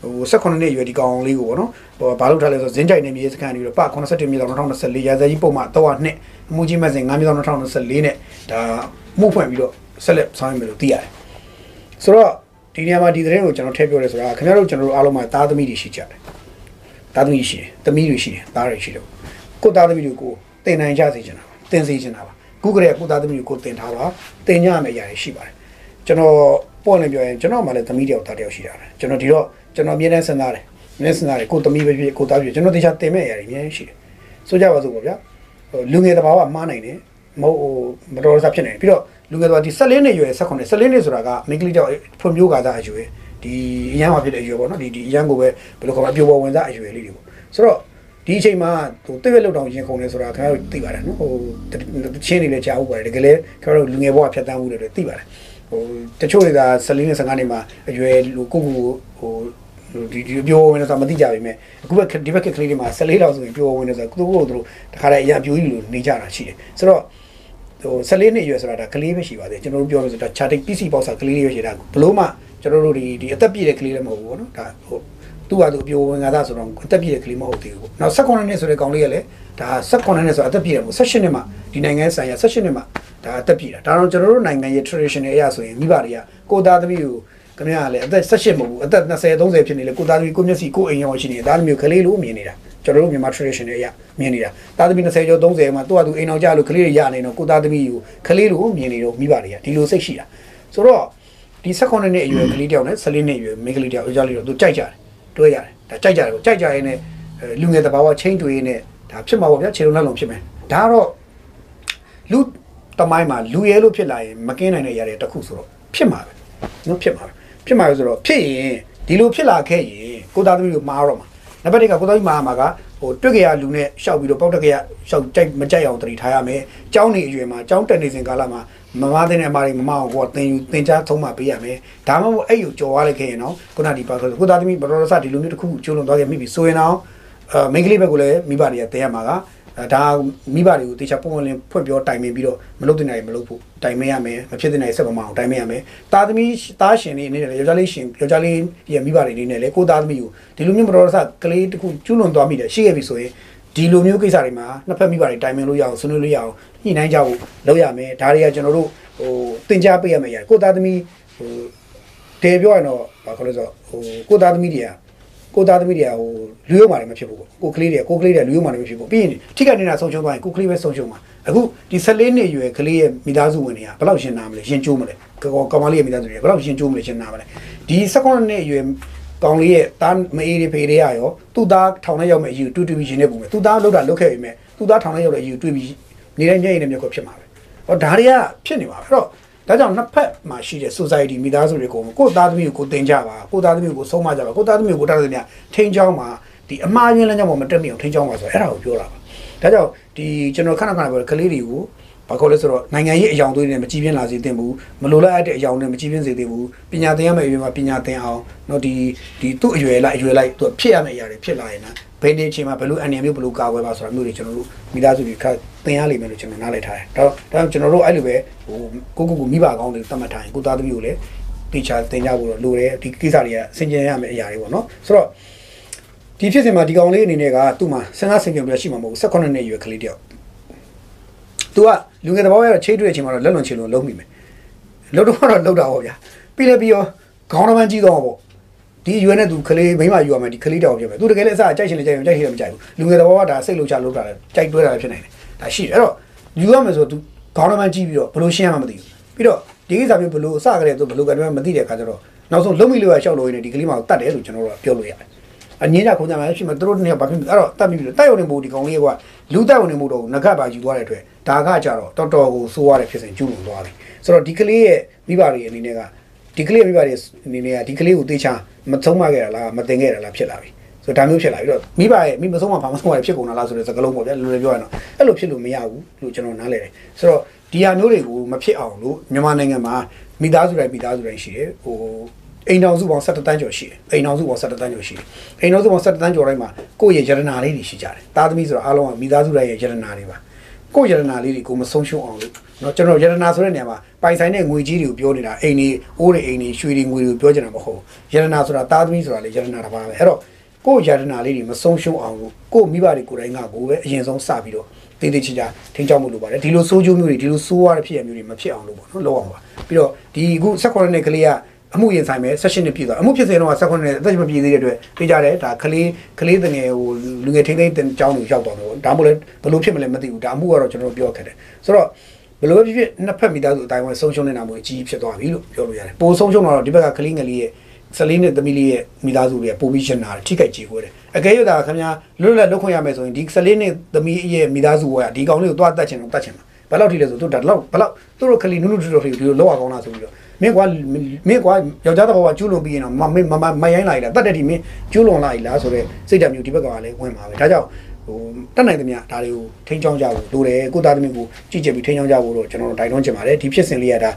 ဟို18နှစ်အရွယ်ဒီကောင်လေးကိုပေါ့နော်ဟိုဘာလို့ထားလဲဆိုတော့ဇင်းကြိုက်နေမြေစကန်နေပြီးတော့ပ87မြေတောင်2024ရာဇကြီးပုံမှ3နှစ်အမှုကြီးမစင်9မြေတောင်2024နဲ့ဒါမှုဖွင့်ပြီးတော့ဆက်လက်ဆောင်ရွက်မယ်လို့သိရတယ်ဆိုတော့ဒီနေရာမှာဒီသတင်းကိုကျွန်တော်ထည့်ပြောရဲဆိုတာခင်ဗျားတို့ကျွန်တော်တို့အားလုံးမှာသားသမီးတွေရှိကြတယ်သားသမီးရှိတယ်သမီးတွေရှိတယ်သားတွေရှိတယ် ကိုသားသမီးတွေကိုတင်နိုင်ကြစေချင်တာတင်စေချင်တာပါခုကလေးကကိုသားသမီးကိုတင်ထားပါတင်ကြရမယ့်အရာတွေရှိပါတယ်ကျွန်တော်ပေါ့နေပြောရင်ကျွန်တော်မှလည်းသမီးတယောက်သားတယောက်ရှိတာပဲကျွန်တော်ဒီတော့ကျွန်တော်အမြဲတမ်းစဉ်းစားတယ်အမြဲစဉ်းစားတယ်ကိုသမီးပဲဖြစ်ကိုသားဖြစ်ကျွန်တော်တခြားတင်မဲ့အရာတွေအများကြီးရှိတယ်ဆိုကြပါစို့ပေါ့ဗျာဟိုလူငယ်တစ်ပါးကမှားနိုင်တယ်မဟုတ်ဟိုမတော်တဆဖြစ်နေတယ်ပြီးတော့လူငယ်တော်ဒီ14နှစ်ရွယ်18 14နှစ်ဆိုတာကမိန်းကလေးတယောက်ဖွံ့ဖြိုးကားအရွယ်ဒီအရန်မှာဖြစ်တဲ့အရွယ်ပေါ့နော်ဒီဒီအရန်ကိုပဲဘယ်လိုခေါ်မလဲအပြိုပေါ်ဝင်စားအရွယ်လေးတွေပေါ့ဆိုတော့ ဒီအချိန်မှာဟိုတိရွက်လောက်တောင်ရင်ခုန်နေဆိုတာခင်ဗျားတို့သိပါတယ်နော်ဟိုချင်းနေလည်းကြားဟုတ်ပါတယ်တကယ်လည်းခင်ဗျားတို့လူငယ်ဘဝဖြတ်တန်းမှုတွေလည်းသိပါတယ်ဟိုတချို့တွေက14နှစ်15နှစ်မှာအရွယ်လူကိုကိုဟိုဒီဒီပြောဝင်တော့မသိကြပါဘူးအခုပဲဒီဘက်ကကလေးတွေမှာ14လောက်ဆိုရင်ပြောဝင်နေဆိုတော့သူတို့တို့တခါတည်းအရာပြိုကြီးလိုနေကြတာရှိတယ်ဆိုတော့ဟို14နှစ်အရွယ်ဆိုတာဒါကလေးပဲရှိပါသေးတယ်ကျွန်တော်တို့ပြောလို့ဆိုတာ charting PC ပေါက်စာကလေးလေးပဲရှိတာဘလို့မှကျွန်တော်တို့ဒီဒီအသက်ပြည့်တဲ့ကလေးလည်းမဟုတ်ဘူးပေါ့နော်ဒါဟို သူ့ဟာသူအပြိုဝင်ကားသားဆိုတော့အသက်ပြည့်တဲ့ကလေးမဟုတ်သေးဘူးပေါ့နောက်18နှစ်ဆိုတဲ့ကောင်လေးကလည်းဒါ18နှစ်ဆိုအသက်ပြည့်တယ်ပေါ့18နှစ်မှဒီနိုင်ငံဆိုင်ရာ18နှစ်မှဒါအသက်ပြည့်တာဒါတော့ကျွန်တော်တို့နိုင်ငံရဲ့ traditional အရာဆိုရင်မိဘတွေကကိုသားသမီးကိုခင်ဗျားကလည်းအသက်18မဟုတ်ဘူးအသက်20 30ဖြစ်နေလေကိုသားသမီးကိုမျက်စိကိုအိမ်ရောရှိနေတယ်ဒါမျိုးကလေးလိုမြင်နေတာကျွန်တော်တို့မြန်မာ tradition တွေအရမြင်နေတာသားသမီး20ကျော်30မှာသူ့ဟာသူအိမ်အောင်ကြလို့ကလေးတွေရနေတော့ကိုသားသမီးကိုကလေးလိုမြင်နေတော့မိဘတွေကဒီလိုစိတ်ရှိတာဆိုတော့ဒီ18နှစ်အရွယ်ကလေးတယောက်နဲ့14နှစ်အရွယ်မိန်းကလေးတယောက်အကြလေးတော့သူကြိုက်ကြတယ် တွဲရတယ်ဒါကြိုက်ကြတယ်ပေါ့ကြိုက်ကြရင်လည်းလူငယ်တဘာဝချင်းတွေနဲ့ဒါဖြစ်မှာပေါ့ဗျာခြေလုံးနှလုံးဖြစ်မယ်ဒါကတော့လူတမိုင်းမှာလူရဲလို့ဖြစ်လာရင်မကင်းနိုင်တဲ့ຢာတွေတစ်ခုဆိုတော့ဖြစ်မှာပဲနော်ဖြစ်မှာပဲဖြစ်မှာပဲဆိုတော့ဖြစ်ရင်ဒီလိုဖြစ်လာခဲ့ရင်ကိုသားသမီးကိုမှားတော့မှာနံပါတ်1ကကိုသားသမီးမှားမှာက ဟိုတွေ့ကြရလူနဲ့ရှောက်ပြီးတော့ပောက်တက်ကြရရှောက်ကြိုက်မကြိုက်အောင်တတိထားရမယ်။ကျောင်းနေအရွယ်မှာကျောင်းတက်နေစဉ်ကာလမှာမမတဲ့အမားတွေမမအောင်ကိုတင်ယူတင်ကြားသုံးမှပေးရမယ်။ဒါမှမဟုတ်အဲ့ယူကြော်သွားလိုက်ခဲ့ရင်တော့ခုနဒီပါဆိုကိုသားသမီးဘတော်ရစဒီလိုမျိုးတစ်ခုကျိုးလွန်သွားခဲ့မိပြီဆိုရင်တော့အဲမိန်းကလေးဘက်ကလည်းမိဘတွေကတင်ရမှာက ဒါမိဘတွေကိုတေချာပုံဝင်လင်းဖွင့်ပြောတိုင်ပင်ပြီးတော့မလုပ်တဲ့နိုင်မလုပ်ဖို့တိုင်ပင်ရမယ်မဖြစ်တဲ့နိုင်ဆက်မမအောင်တိုင်ပင်ရမယ်တာသမီးသားရှင်တွေအနေနဲ့ယောက်ျားလေးရှင်ယောက်ျားလေးရဲ့မိဘတွေအနေနဲ့လည်းကိုသားသမီးကိုဒီလိုမျိုးမတော်တဆကလေးတစ်ခုကျူးလွန်သွားမိတယ်ရှိခဲ့ပြီဆိုရင်ဒီလိုမျိုးကိစ္စတွေမှာနှစ်ဖက်မိဘတွေတိုင်ပင်လို့ရအောင်ဆွေးနွေးလို့ရအောင်ညှိနှိုင်းကြဖို့လုပ်ရမယ်ဒါတွေကကျွန်တော်တို့ဟိုတင် जा ပေးရမယ်ရကိုသားသမီးဟိုတေပြောရင်တော့ဘာခေါ်လဲဆိုဟိုကိုသားသမီးတွေက ကိုသားသမီးတွေကဟိုလူရုံမာတွေမဖြစ်ဘူးပေါ့ကိုကလေးတွေကကိုကလေးတွေလူရုံမာတွေမဖြစ်ဘူးပြီးရင်ထိခိုက်နေတာဆုံးရှုံးသွားရင်ကိုကလေးပဲဆုံးရှုံးမှာအခုဒီ14နှစ်အရွယ်ကလေးရဲ့မိသားစုဝင်တွေကဘယ်လောက်ရှင်းနာမလဲရှင်းကျိုးမလဲကောကောင်မလေးရဲ့မိသားစုတွေဘယ်လောက်ရှင်းကျိုးမလဲရှင်းနာမလဲဒီ16နှစ်အရွယ်ကောင်လေးရဲ့တားမအေးတွေဖေးတွေရရောသူ့သားထောင်ထဲရောက်မဲ့အယူတူတူပြီးရှင်နေပုံပဲသူ့သားလောက်တာလုတ်ခဲ့ပြီမဲ့သူ့သားထောင်ထဲရောက်တဲ့အယူတွေ့ပြီးနေတဲ့မျက်ရည်နဲ့မျက်ခွက်ဖြစ်မှာပဲဟောဒါတွေကဖြစ်နေပါပဲအဲ့တော့ ဒါကြောင့်နှစ်ဖက်မှာရှိတဲ့ society မိသားစုတွေကိုကိုယ်သားသမီးကိုကိုတင်ကြပါကိုယ်သားသမီးကိုဆုံးမကြပါကိုယ်သားသမီးကိုတတ်တဲ့မြထိန်းချောင်းမှာဒီအမှားရင်းလမ်းကြောင်းပေါ်မှာတက်မြအောင်ထိန်းချောင်းပါဆိုအဲ့ဒါကိုပြောတာပါဒါကြောင့်ဒီကျွန်တော်ခဏခဏပြောကလေးတွေကိုဘာခေါ်လဲဆိုတော့နိုင်ငံရေးအယောင်သွေးနဲ့မကြည်ပြင်းလာစေသင့်ဘူးမလိုလားအပ်တဲ့အယောင်နဲ့မကြည်ပြင်းစေသင့်ဘူးပညာသင်ရမယ့်အရွယ်မှာပညာသင်အောင်တော့ဒီဒီသူ့အရွယ်လိုက်အရွယ်လိုက်သူဖြစ်ရမယ့်အရာတွေဖြစ်လာရင်ဘယ်နေအချိန်မှာဘယ်လိုအနေမျိုးဘယ်လိုကာကွယ်ပါဆိုတာမျိုးတွေကျွန်တော်တို့မိသားစုတွေ သင်ရလိမ့်မယ်လို့ကျွန်တော်နားလည်ထားတယ်။ဒါတော့ကျွန်တော်တို့အဲ့လိုပဲဟိုကိုကိုကိုမိဘကောင်းတွေသတ်မှတ်ထားရင်ကိုသားသမီးကိုလည်းတေချာသင်ကြဖို့တော့လိုတယ်ဒီကိစ္စတွေကဆင်ခြင်ရမယ့်အရာတွေပေါ့နော်။ဆိုတော့ဒီဖြစ်စဉ်မှာဒီကောင်လေးအနေနဲ့ကသူ့မှာစဉ်းစားဆင်ခြင်ပြရှိမှာမဟုတ်ဘူး18နှစ်အရွယ်ကလေးတယောက်။ तू ကလူငယ်တဘောရဲ့ချိတ်တွေ့အချိန်မှာတော့လက်လွန်ချေလွန်လုံးမိမယ်။လုံးတော့တော့လုံးတာပေါ့ဗျာ။ပြီးလည်းပြီးရောခေါင်းတော်မှကြီးတော့ပေါ့ဒီရွယ်နဲ့သူကလေးမိမယူရမယ်ဒီကလေးတောင်ပြမယ်သူတကယ်လည်းအစားကြိုက်ရှင်လည်းကြိုက်ရင်ကြိုက်ရှင်လည်းမကြိုက်ဘူးလူငယ်တော်ကဒါစိတ်လှုပ်ရှားလှုပ်တာလည်းကြိုက်တွဲတာလည်းဖြစ်နိုင်တယ် ဒါရှိတယ်။အဲ့တော့ယူရမယ်ဆို तू ခေါင်းတော်မှန်းကြီးပြီးတော့ဘလို့ရှင်းရမှမသိဘူး။ပြီးတော့ဒီကိစ္စမျိုးဘလို့အစကတည်းက तू ဘလို့ကတော့မသိတဲ့အခါကျတော့နောက်ဆုံးလုံးမိလို့ရရှောက်လို့ရင်းနဲ့ဒီကလေးမှတတ်တယ်လို့ကျွန်တော်တို့ကပြောလို့ရတယ်။အငင်းကြခုံကြမှာရှိမှသူတို့တနေ့ဘာဖြစ်အဲ့တော့တတ်ပြီလို့တိုက်ရုံနေမို့ဒီကောင်လေးကလူတိုက်ရုံနေမို့တော့ငကတ်ပါယူသွားတဲ့အတွက်ဒါကကြတော့တော်တော်ကိုစိုးရတဲ့ဖြစ်စဉ်ကျူးလွန်သွားပြီဆိုတော့ဒီကလေးရဲ့မိဘတွေအနေနဲ့ကဒီကလေးမိဘတွေအနေနဲ့ကဒီကလေးကိုတေချာမဆုံးမခဲ့တာလားမတင်ခဲ့တာလားဖြစ်လာပြီ ဆိုတော့ဒါမျိုးဖြစ်လာပြီးတော့မိဘရဲ့မိမဆုံးမဘာမဆုံးမဖြစ်ကုန်တာလားဆိုတဲ့စကားလုံးပေါ့ဗျာလူတွေပြောရတော့အဲ့လိုဖြစ်လို့မရဘူးလို့ကျွန်တော်နားလည်တယ်ဆိုတော့ဒီဟာမျိုးတွေကိုမဖြစ်အောင်လို့မြန်မာနိုင်ငံမှာမိသားစုတိုင်းမိသားစုတိုင်းရှိတယ်ဟိုအိမ်တော်စုပေါင်း17တန်းကျော်ရှိတယ်အိမ်တော်စုပေါင်း17တန်းကျော်ရှိတယ်အိမ်တော်စုပေါင်း17တန်းကျော်တိုင်းမှာကိုယ့်ရဲ့ယရနာလေးတွေရှိကြတယ်သားသမီးဆိုတော့အားလုံးကမိသားစုတိုင်းရဲ့ယရနာတွေပါကိုယ့်ယရနာလေးတွေကိုမဆုံးရှုံးအောင်လို့เนาะကျွန်တော်ယရနာဆိုတဲ့နေရာမှာပိုင်ဆိုင်တဲ့ငွေကြီးတွေကိုပြောနေတာအိမ်တွေအိုးတွေအိမ်တွေရွှေတွေငွေတွေကိုပြောချင်တာမဟုတ်ဘူးယရနာဆိုတာသားသမီးဆိုတာလေယရနာတစ်ပါးပဲအဲ့တော့ ကိုယ့်ယရနာလေးတွေမဆုံးရှုံးအောင်လို့ကိုယ့်မိဘတွေကိုယ်တိုင်ကကိုယ်ပဲအရင်ဆုံးစပြီးတော့တည်တည်ချာချာထိန်းချောင်းမှုလိုပါတယ်ဒီလိုစိုးကျိုးမျိုးတွေဒီလိုစိုးရတဲ့ဖြစ်ရမျိုးတွေမဖြစ်အောင်လို့ပေါ့နော်လောက်အောင်ပါပြီးတော့ဒီအခု16နှစ်ကလေးကအမှုရင်ဆိုင်မယ်16နှစ်ပြည့်သွားအမှုဖြစ်စဉ်တော့16နှစ်အသက်မပြည့်သေးတဲ့အတွက်သိကြတယ်ဒါကလေးကလေးတငယ်ဟိုလူငယ်ထိန်းသိမ်းတဲ့ကျောင်းကိုရောက်သွားတယ်ဒါမှမဟုတ်ဘယ်လိုဖြစ်မလဲမသိဘူးဒါအမှုကတော့ကျွန်တော်တို့ပြောခဲ့တယ်ဆိုတော့ဘယ်လိုပဲဖြစ်ဖြစ်နှစ်ဖက်မိသားစုအတိုင်းဝဲဆုံးရှုံးနေတာမျိုးအကြီးဖြစ်သွားပြီလို့ပြောလို့ရတယ်ပိုဆုံးရှုံးတော့ဒီဘက်ကကလေးငယ်လေးရဲ့ 14နှစ်သမီးလေးရဲ့မိသားစုတွေကပိုပြီးရှင်းတာထိခိုက်ကြေခွဲတယ်အကယ်၍ဒါခင်ဗျာလွတ်လပ်လုပ်ခွင့်ရမယ်ဆိုရင်ဒီ14နှစ်သမီးရဲ့မိသားစုကဒီကောင်လေးကိုသွားတတ်ချင်တော့တတ်ချင်မှာဘယ်လောက်ထိလဲဆိုသူဒါလောက်ဘယ်လောက်သူတို့ကလေးနုနုထူထူဒီလိုလောက်အောင်လားဆိုပြီးတော့မင်းကွာမင်းကွာယောက်ျားတစ်ဘောကကျူးလွန်ပြီးရင်တော့မမမမရိုင်းလိုက်လားတတ်တဲ့ဒီမင်းကျူးလွန်လိုက်လားဆိုတော့စိတ်ဓာတ်မျိုးဒီဘက်ကလည်းဝင်ပါပဲဒါကြောင့်ဟိုတက်နိုင်သမျှဒါတွေကိုထိန်းချောင်းကြဖို့လိုတယ်ကိုသားသမီးကိုကြည့်ကြပြီးထိန်းချောင်းကြဖို့တော့ကျွန်တော်တို့တိုက်တွန်းချင်ပါတယ်ဒီဖြစ်စဉ်လေးကဒါ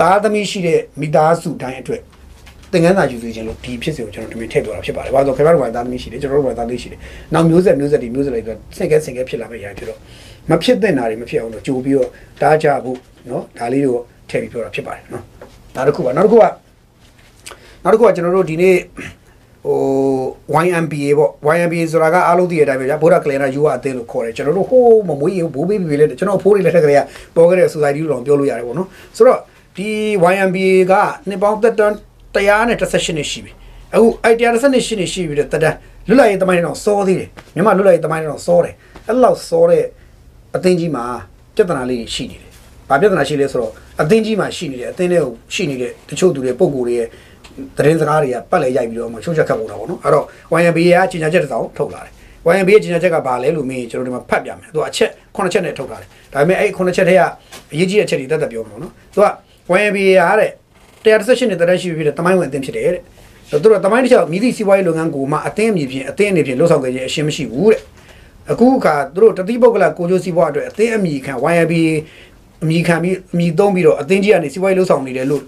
သားသမီးရှိတဲ့မိသားစုတိုင်းအတွက် သင်ခန်းစာယူစီခြင်းလို့ဒီဖြစ်စဉ်ကိုကျွန်တော်ဒီနေ့ထည့်ပြောတာဖြစ်ပါတယ်။ဘာလို့ဆိုခင်ဗျားတို့ကသားသမီးရှိတယ်ကျွန်တော်တို့ကသားသမီးရှိတယ်။နောက်မျိုးဆက်မျိုးဆက်ဒီမျိုးဆက်လိုက်ဆိုစင်ကဲစင်ကဲဖြစ်လာမယ့်အရာဖြစ်တော့မဖြစ်တဲ့နာတွေမဖြစ်အောင်တော့ကြိုပြီးတော့တားကြဖို့နော်ဒါလေးကိုထည့်ပြီးပြောတာဖြစ်ပါတယ်နော်။နောက်တစ်ခုပါနောက်တစ်ခုကနောက်တစ်ခုကကျွန်တော်တို့ဒီနေ့ဟို YMBA ပေါ့ YMBA ဆိုတာကအားလုံးသိတဲ့အတိုင်းပဲဗျာဗုဒ္ဓကလင်နာယူဝအသင်းလို့ခေါ်တယ်ကျွန်တော်တို့ဟိုးမမွေးရင်ဘိုးဘေးဘေးလေးကျွန်တော်ဖိုးလေးလက်ထက်ကလေးကပေါ်ခဲ့တဲ့ society လို့တော့ပြောလို့ရတယ်ပေါ့နော်ဆိုတော့ဒီ YMBA ကနှစ်ပေါင်းသက်တမ်း 118နှစ်ရှိပြီအခုအဲ့118နှစ်ရှိနေရှိပြီတဲ့တတန်းလွတ်လပ်ရေးတမိုင်းတော့စောသေးတယ်မြန်မာလွတ်လပ်ရေးတမိုင်းတော့စောတယ်အဲ့လောက်စောတဲ့အသင်းကြီးမှာပြဿနာလေးရှိနေတယ်ဘာပြဿနာရှိလဲဆိုတော့အသင်းကြီးမှာရှိနေတယ်အသင်းလေးကိုရှိနေတဲ့တချို့သူတွေပုံကိုယ်တွေရဲ့သတင်းစကားတွေကပတ်လဲရိုက်ပြီးတော့မှချိုးချက်ခတ်ပုံတာပေါ့နော်အဲ့တော့ YMBA ကကြီးညာချက်တစ်စောင်ထုတ်လာတယ် YMBA ရဲ့ကြီးညာချက်ကဘာလဲလို့မေးကျွန်တော်ဒီမှာဖတ်ပြမယ်သူကအချက်9ချက်နဲ့ထုတ်ထားတယ်ဒါပေမဲ့အဲ့9ချက်ထဲကအရေးကြီးတဲ့အချက်တွေတက်တက်ပြောမှာနော်သူက YMBA ရတဲ့ 138နှစ်တရရှိပြီဖြစ်တဲ့တမိုင်းဝင်အသင်းဖြစ်တယ်တဲ့သူတို့တမိုင်းတစ်ချက်မြည်သည့်စီးပွားရေးလုပ်ငန်းကိုမှအသင်းအမည်ဖြင့်အသင်းအနေဖြင့်လှုပ်ဆောင်ခဲ့ခြင်းအရှင်းမရှိဘူးတဲ့အခုအခါသူတို့တတိပုဂ္ဂလကိုကျိုးစီးပွားအတွက်အသင်းအမည်ခံ YMBA အမည်ခံပြီးအမည်သုံးပြီးတော့အသင်းကြီးကနေစီးပွားရေးလှုပ်ဆောင်နေတယ်လို့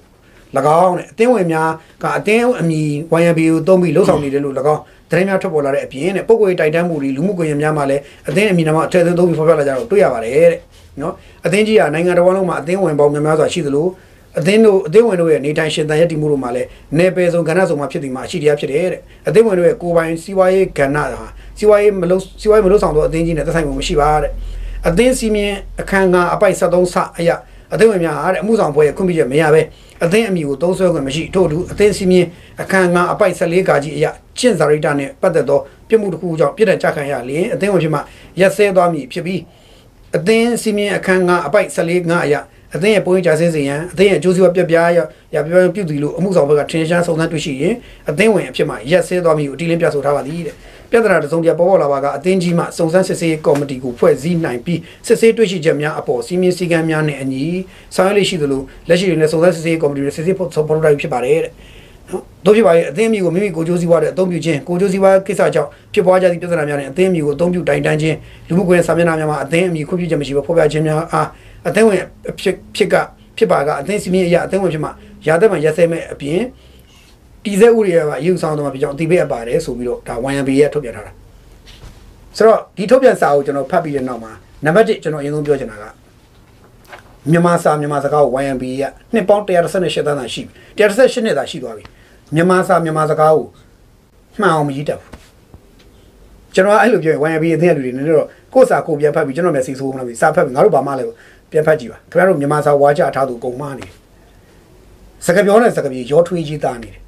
၎င်းနဲ့အသင်းဝင်များကအသင်းအမည် YMB ကိုသုံးပြီးလှုပ်ဆောင်နေတယ်လို့၎င်းသတင်းများထွက်ပေါ်လာတဲ့အပြင်တဲ့ပုံကိုယ်တိုင်တန်းမှုတွေလူမှုကွန်ရက်များမှာလည်းအသင်းအမည်နာမအထက်သွင်းသုံးပြီးဖော်ပြလာကြတော့တွေ့ရပါတယ်တဲ့နော်အသင်းကြီးကနိုင်ငံတော်လုံးမှာအသင်းဝင်ပေါင်းများများစွာရှိသလို အသင်းတို့အသင်းဝင်တို့ရဲ့နေထိုင်ရှင်သန်ရည်တည်မှုတို့မှာလည်းနေပယ်ဆုံးကဏ္ဍဆုံးမှာဖြစ်တည်မှာအရှိတရားဖြစ်တယ်တဲ့အသင်းဝင်တို့ရဲ့ကိုယ်ပိုင်စီးပွားရေးကဏ္ဍဟာစီးပွားရေးမလုပ်စီးပွားရေးမလုပ်ဆောင်တော့အသင်းကြီးနဲ့သက်ဆိုင်မှုမရှိပါတဲ့အသင်းစီမင်းအခန်းငါအပိုက်73ဆအရာအသင်းဝင်များအားတဲ့အမှုဆောင်ဖွဲ့ရဲ့ခွင့်ပြုချက်မရဘဲအသင်းအမည်ကိုသုံးစွဲခွင့်မရှိထို့အတူအသင်းစီမင်းအခန်းငါအပိုက်14ကာကြီးအရာကျင့်စာရိတ္တနဲ့ပတ်သက်သောပြစ်မှုတစ်ခုကြောင့်ပြစ်ဒဏ်ချခံရလျင်အသင်းဝင်ဖြစ်မှရက်စဲသွားမည်ဖြစ်ပြီးအသင်းစီမင်းအခန်းငါအပိုက်14ငါအရာ အသင်းရဲ့ပုံရိပ်ကြဆင်းစေရန်အသင်းရဲ့အကျိုးစီးပွားပြပြရရပြပြပြုတည်လို့အမှုဆောင်ဘက်ကထင်ရှားစုံစမ်းတွေ့ရှိရင်အသင်းဝင်အဖြစ်မှရက်စဲသွားမည်ကိုအတိအလင်းပြဆိုထားပါသည်တဲ့ပြဿနာတစ်စုံတရာပေါ်ပေါ်လာပါကအသင်းကြီးမှစုံစမ်းစစ်ဆေးကော်မတီကိုဖွဲ့စည်းနိုင်ပြီးစစ်ဆေးတွေ့ရှိချက်များအပေါ်စီမင်းစည်းကမ်းများနဲ့အညီဆောင်ရွက်လေးရှိသလိုလက်ရှိတွေနဲ့စုံစမ်းစစ်ဆေးကော်မတီတွေစစ်ဆေးဖို့ဆောင်ပေါ်လိုက်ဖြစ်ပါတယ်တဲ့နော်တို့ဖြစ်ပါရဲ့အသင်းမျိုးကိုမိမိကိုကြိုးစည်းပွားတဲ့အသုံးပြုခြင်းကိုကြိုးစည်းပွားကိစ္စကြောင့်ဖြစ်ပွားကြသည့်ပြဿနာများနဲ့အသင်းမျိုးကိုအသုံးပြုတိုင်တန်းခြင်းလူမှုကွန်ရက်စာမျက်နှာများမှာအသင်းအမည်ခွင့်ပြုချက်မရှိဘဲဖော်ပြခြင်းများအား အသင်းဝင်ဖြစ်ဖြစ်ကဖြစ်ပါကအသင်းစီမင်းအရာအသင်းဝင်ဖြစ်မှရာသက်မှရက်စဲမဲ့အပြင်တည်ဆဲဥရိယကအယူဆောင်တော်မှာဖြစ်ကြောင်းအတိပေးအပ်ပါတယ်ဆိုပြီးတော့ဒါ YMB ရဲ့ထုတ်ပြန်ထားတာဆိုတော့ဒီထုတ်ပြန်စာကိုကျွန်တော်ဖတ်ပြီးတဲ့နောက်မှာနံပါတ်1ကျွန်တော်အရင်ဆုံးပြောချင်တာကမြန်မာစာမြန်မာစကားကို YMB ကနှစ်ပေါင်း138သန်းသာရှိပြီ138နှစ်သာရှိသွားပြီမြန်မာစာမြန်မာစကားကိုမှန်အောင်မရေးတတ်ဘူးကျွန်တော်အဲ့လိုပြောရင် YMB အသင်းလူတွေနည်းနည်းတော့ကိုယ့်စာကိုပြန်ဖတ်ပြီးကျွန်တော်မျက်စိဆိုးမလားပြီစာဖတ်ပြီးငါတို့ဘာမှလည်း ပြန်ဖတ်ကြည့်ပါခင်ဗျားတို့မြန်မာစာဝါကြထားသူအကုန်မှားနေတယ်စကားပြောနဲ့စကားပြေရောထွေးကြီးသားနေတယ်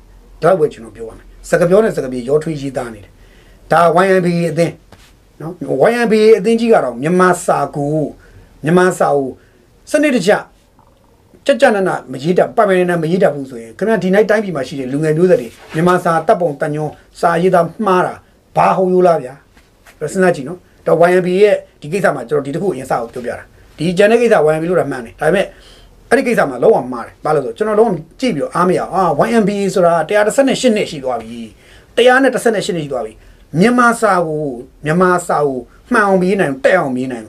ဒါပဲကျွန်တော်ပြောပါမယ်စကားပြောနဲ့စကားပြေရောထွေးကြီးသားနေတယ်ဒါ YMB အသင်းနော် YMB အသင်းကြီးကတော့မြန်မာစာကိုမြန်မာစာကိုစနစ်တကျကြကြနနမရေးတတ်ပိုင်ပိုင်နမရေးတတ်ဘူးဆိုရင်ခင်ဗျာဒီနိုင်တိုင်းပြည်မှာရှိတဲ့လူငယ်မျိုးဆက်တွေမြန်မာစာတပ်ပုံတန်ညွန်စာရေးသားမှားတာဘာဟုတ်ရိုးလားဗျာစဉ်းစားကြည့်နော်တော့ YMB ရဲ့ဒီကိစ္စမှာကျွန်တော်ဒီတစ်ခုအရင်စအောင်ပြောပြတာ ဒီဂျန်တဲ့ကိစ္စ YMB လို့တာမှန်တယ်ဒါပေမဲ့အဲ့ဒီကိစ္စမှာလုံးဝမှားတယ်ဘာလို့ဆိုကျွန်တော်လုံးဝကြည့်ပြီးတော့အားမရအောင်အာ YMB ဆိုတာ138နှစ်ရှိသွားပြီ138နှစ်ရှိသွားပြီမြန်မာစာကိုမြန်မာစာကိုမှန်အောင်ပြီးနိုင်တက်အောင်ပြီးနိုင်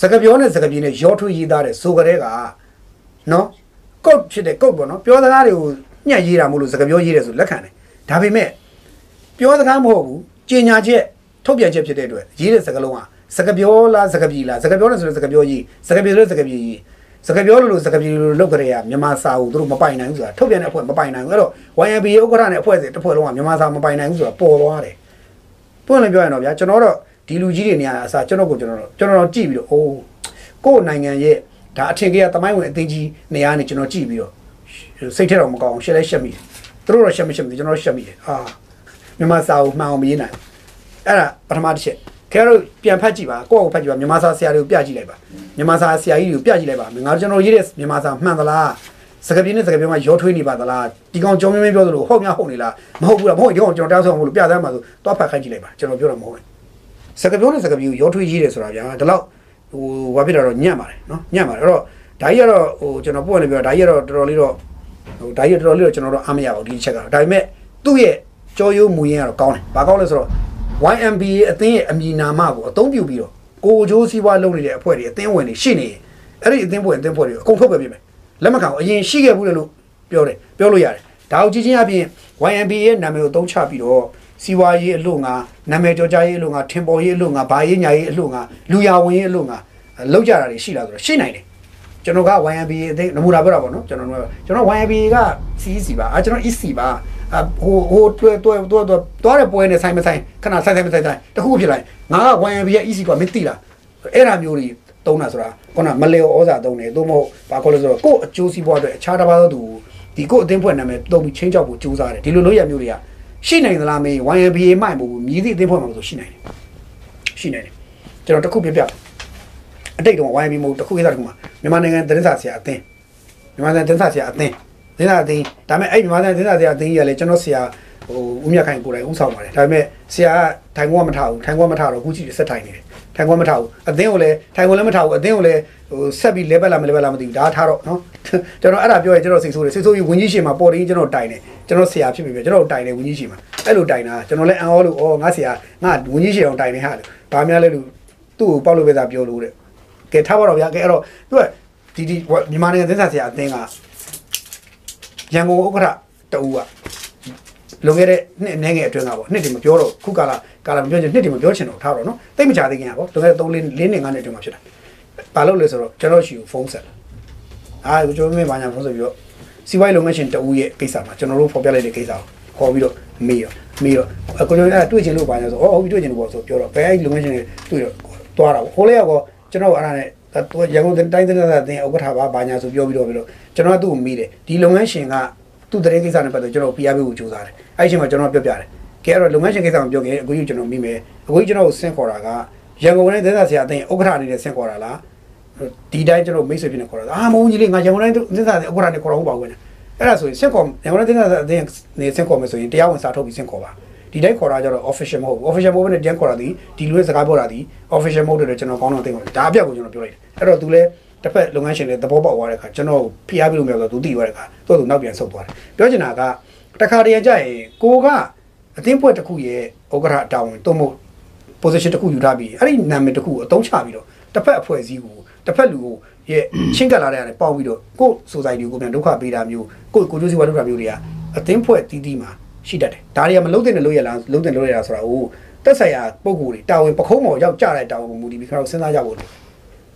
စကားပြောနဲ့စကားပြေးနဲ့ရောထွေးရေးသားတဲ့ဆိုကြတဲ့ကနော်ကုတ်ဖြစ်တဲ့ကုတ်ပေါ့နော်ပြောစကားတွေကိုညှက်ရေးတာမဟုတ်လို့စကားပြောရေးတယ်ဆိုလက်ခံတယ်ဒါပေမဲ့ပြောစကားမဟုတ်ဘူးကြင်ညာချက်ထုတ်ပြန်ချက်ဖြစ်တဲ့အတွက်ရေးတဲ့စကားလုံးက စကားပြောလားစကားပြေးလားစကားပြောနဲ့ဆိုတဲ့စကားပြောရေးစကားပြေးဆိုတဲ့စကားပြေးရေးစကားပြောလို့လို့စကားပြေလို့လောက်ကြရမြန်မာစာကိုသူတို့မပိုင်နိုင်ဘူးဆိုတာထုတ်ပြန်တဲ့အဖွဲ့မပိုင်နိုင်ဘူးအဲ့တော့ YMB ဥက္ကဋ္ဌနဲ့အဖွဲ့စီတစ်ဖွဲ့လုံးကမြန်မာစာမပိုင်နိုင်ဘူးဆိုတာပေါ်သွားတယ်ပွင့်လည်းပြောရင်တော့ဗျာကျွန်တော်တော့ဒီလူကြီးတွေနေရာအစားကျွန်တော်ကိုကျွန်တော်ကျွန်တော်ကြည့်ပြီးတော့အိုးကိုယ့်နိုင်ငံရဲ့ဒါအထင်ကြီးကတမိုင်းဝင်အသေးကြီးနေရာနေကျွန်တော်ကြည့်ပြီးတော့စိတ်ထဲတော့မကောင်းရှက်လဲရှက်မိတယ်သူတို့တော့ရှက်မရှက်မသိကျွန်တော်တို့ရှက်မိတယ်အာမြန်မာစာကိုမှန်အောင်မရေးနိုင်အဲ့ဒါပထမတစ်ချက် ခင်ဗျားတို့ပြန်ဖတ်ကြည့်ပါကိုယ့်ကိုဖတ်ကြည့်ပါမြန်မာစာဆရာတွေကိုပြကြည့်လိုက်ပါမြန်မာစာဆရာကြီးတွေကိုပြကြည့်လိုက်ပါငါတို့ကျွန်တော်ရေးတဲ့မြန်မာစာမှန်သလားစကားပြင်းနဲ့စကားပြင်းကရောထွေးနေပါသလားဒီကောင်ကြောင်းမင်းမင်းပြောသလိုဟုတ်များဟုတ်နေလားမဟုတ်ဘူးလားမဟုတ်ဒီကောင်ကျွန်တော်တောင်းဆောင်မလို့ပြသမ်းပါဆိုတွားဖတ်ခိုင်းကြည့်လိုက်ပါကျွန်တော်ပြောတာမဟုတ်ဘူးစကားပြောနဲ့စကားပြင်းကိုရောထွေးရေးတယ်ဆိုတာဗျာဒီလောက်ဟိုဘာဖြစ်တာတော့ညံ့ပါတယ်နော်ညံ့ပါတယ်အဲ့တော့ဒါကြီးကတော့ဟိုကျွန်တော်ပို့နေပြောဒါကြီးကတော့တော်တော်လေးတော့ဟိုဒါကြီးတော်တော်လေးတော့ကျွန်တော်တို့အားမရပါဘူးဒီချက်ကတော့ဒါပေမဲ့သူ့ရဲ့ကြောရိုးမူရင်းကတော့ကောင်းတယ်ဘာကောင်းလဲဆိုတော့ YMBA အသင်းရဲ့အမည်နာမကိုအသုံးပြုပြီးတော့ကိုဂျိုးစီးပွားလုပ်နေတဲ့အဖွဲ့တွေအသင်းဝင်တွေရှိနေအဲ့ဒီအသင်းဖွဲ့အသင်းဖွဲ့တွေအကုန်ထုတ်ပဲပြင်မယ်လက်မခံဘူးအရင်ရှိခဲ့ဘူးလို့ပြောတယ်ပြောလို့ရတယ်ဒါကိုကြည့်ချင်းအပြင် YMBA ရဲ့နာမည်ကိုသုံးချပြီးတော့စီဝါရေးအလို့ငါနာမည်ကြော်ကြားရေးအလို့ငါထင်ပေါ်ရေးအလို့ငါဘာရေးညာရေးအလို့ငါလူရဝင်ရေးအလို့ငါလောက်ကြတာတွေရှိလာဆိုတော့ရှိနိုင်တယ်ကျွန်တော်က YMBA အသိနမူနာပြောတာပေါ့နော်ကျွန်တော်တို့ကျွန်တော် YMBA က CEC ပါအဲကျွန်တော် EC ပါအ ဟိုဟိုတွဲတွဲတွဲတွဲတွားတဲ့ပွဲနဲ့ဆိုင်မဆိုင်ခဏဆိုင်ဆိုင်မဆိုင်ဆိုင်တခုဖြစ်လိုက်ငါက YMBA ရဲ့ EC ကမသိလားအဲ့ဒါမျိုးတွေတုံးတာဆိုတာခုနမလေဩဇာတုံးတယ်သို့မဟုတ်ဘာခေါ်လဲဆိုတော့ကို့အကျိုးစီးပွားအတွက်အခြားတစ်ပါးသောသူဒီကို့အသင်းဖွဲ့နာမည်တုံးပြီးချင်းချောက်ဖို့ကြိုးစားတယ်ဒီလိုလိုရမျိုးတွေကရှိနိုင်သလားမေး YMBA မို့မဟုတ်ဘူးမြည်သည့်အသင်းဖွဲ့မှာဆိုရှိနိုင်တယ်ရှိနိုင်တယ်ကျွန်တော်တခုပြပြအတိတ်တော့ YMBA မဟုတ်တခုကိစ္စတခုမှာမြန်မာနိုင်ငံသတင်းစာဆရာအသင်းမြန်မာနိုင်ငံသတင်းစာဆရာအသင်း သတင်းစာအသင်းဒါပေမဲ့အဲ့မြန်မာနိုင်ငံသတင်းစာဆရာအသင်းကြီးကလည်းကျွန်တော်ဆရာဟိုဦးမြတ်ခိုင်ကိုယ်တိုင်ဥဆောင်ပါတယ်ဒါပေမဲ့ဆရာကထိုင်ကွာမထားဘူးထိုင်ကွာမထားတော့အခုကြည့်ဆက်ထိုင်နေတယ်ထိုင်ကွာမထားဘူးအသင်းကိုလည်းထိုင်ကွာလည်းမထားဘူးအသင်းကိုလည်းဟိုဆက်ပြီး level လာမ level လာမသိဘူးဒါထားတော့နော်ကျွန်တော်အဲ့ဒါပြောရင်ကျွန်တော်စိတ်ဆိုးတယ်စိတ်ဆိုးပြီးဝင်းကြီးရှင်မှာပေါ်တင်းကျွန်တော်တိုင်တယ်ကျွန်တော်ဆရာဖြစ်ပြီပဲကျွန်တော်တိုင်တယ်ဝင်းကြီးရှင်မှာအဲ့လိုတိုင်တာကျွန်တော်လည်းအံ့ဩလို့ဩငါဆရာငါဝင်းကြီးရှင်အောင်တိုင်နေဟာလို့ဘာများလဲလို့သူ့ကိုပေါက်လို့ပဲသာပြောလို့တဲ့ကဲထားပါတော့ဗျာကဲအဲ့တော့သူကဒီဒီမြန်မာနိုင်ငံသတင်းစာဆရာအသင်းက ရန်ကုန်ဥက္ကဋ္ဌတူကလွန်ခဲ့တဲ့နှစ်အနေငယ်အတွင်းကပေါ့နှစ်တွေမပြောတော့ခုကာလကာလမပြောချင်နှစ်တွေမပြောချင်တော့ထားတော့နော်တိတ်မချသေးခင်ကပေါ့လွန်ခဲ့တဲ့3 4 4နှစ်5နှစ်အတွင်းမှာဖြစ်တာဘာလို့လဲဆိုတော့ကျွန်တော်ရှိကိုဖုန်းဆက်လာအာကျွန်တော်မင်းဘာညာဖုန်းဆက်ပြီးတော့စီဝိုင်းလုပ်ငန်းရှင်တူရဲ့ကိစ္စမှာကျွန်တော်တို့ဖော်ပြလိုက်တဲ့ကိစ္စကိုခေါ်ပြီးတော့မေးရောမေးရောကိုကျွန်တော်အဲ့တွေ့ချင်လို့ဘာညာဆိုအော်ဟုတ်ပြီတွေ့ချင်လို့ပေါ့ဆိုပြောတော့ဘယ်အဲ့လုပ်ငန်းရှင်တွေတွေ့တော့သွားတာပေါ့ဟိုလေးကတော့ကျွန်တော်အဲ့ဒါနဲ့ သူရန်ကုန်တိုင်းသတင်းစာတင်ဥက္ကဋ္ဌပါဘာညာဆိုပြောပြီးတော့ပြီးတော့ကျွန်တော်ကသူ့ကိုမေးတယ်ဒီလုပ်ငန်းရှင်ကသူ့တရင်ကိစ္စနဲ့ပတ်သက်ကျွန်တော် PR ပေးဖို့ကြိုးစားတယ်အဲ့ဒီအချိန်မှာကျွန်တော်ပြောပြတယ်ကဲအဲ့တော့လုပ်ငန်းရှင်ကိစ္စကိုပြောခဲ့အခုကြီးကျွန်တော်မိမယ်အခုကြီးကျွန်တော်ကိုဆင့်ခေါ်တာကရန်ကုန်တိုင်းသတင်းစာဆရာအသင်းဥက္ကဋ္ဌအနေနဲ့ဆင့်ခေါ်တာလားဒီတိုင်းကျွန်တော်မိတ်ဆွေဖြစ်နေခေါ်တာအာမဟုတ်ကြီးလေငါရန်ကုန်တိုင်းသတင်းစာဥက္ကဋ္ဌနဲ့ခေါ်တော့ဟုတ်ပါဘူးကွအဲ့ဒါဆိုရင်ဆင့်ခေါ်ရန်ကုန်တိုင်းသတင်းစာအသင်းနေဆင့်ခေါ်မယ်ဆိုရင်တရားဝင်စာထုတ်ပြီးဆင့်ခေါ်ပါ ဒီတိုင်းခေါ်တာကျတော့ official မဟုတ်ဘူး official မဟုတ်ဘဲနဲ့တန်းခေါ်တာဒီဒီလူရဲ့စကားပြောတာဒီ official မဟုတ်တယ်ကျွန်တော်ကောင်းတော့သိပါတယ်ဒါအပြတ်ကိုကျွန်တော်ပြောလိုက်တယ်အဲ့တော့သူလည်းတစ်ဖက်လုပ်ငန်းရှင်တွေသဘောပေါက်သွားတဲ့အခါကျွန်တော်ဖိအားပေးလို့မရတော့သူတည်သွားတဲ့အခါသူ့သူနောက်ပြန်ဆုတ်သွားတယ်ပြောချင်တာကတခါတည်းကြရင်ကိုကအသင်းဖွဲ့တစ်ခုရဲ့ဥက္ကဋ္ဌတာဝန်သို့မဟုတ် position တစ်ခုယူထားပြီးအဲ့ဒီနာမည်တစ်ခုကိုအသုံးချပြီးတော့တစ်ဖက်အဖွဲ့အစည်းကိုတစ်ဖက်လူကိုရဲ့ချင်းကပ်လာတဲ့နေပေါက်ပြီးတော့ကိုယ် society ကိုပြန်ဒုက္ခပေးတာမျိုးကိုယ်ကိုကျိုးစီဝါဒုက္ခမျိုးတွေကအသင်းဖွဲ့တီးတီးမှာ ရှိတတ်တယ်ဒါတွေကမလုံးတဲ့လို့ရလားလုံးတဲ့လို့ရတာဆိုတာကိုတက်ဆိုင်ရာပုံကိုယ်တွေတာဝန်ပခုံးပေါ်ရောက်ကြတဲ့တာဝန်ကိုမူတည်ပြီးခါတော့စဉ်းစားကြဖို့လို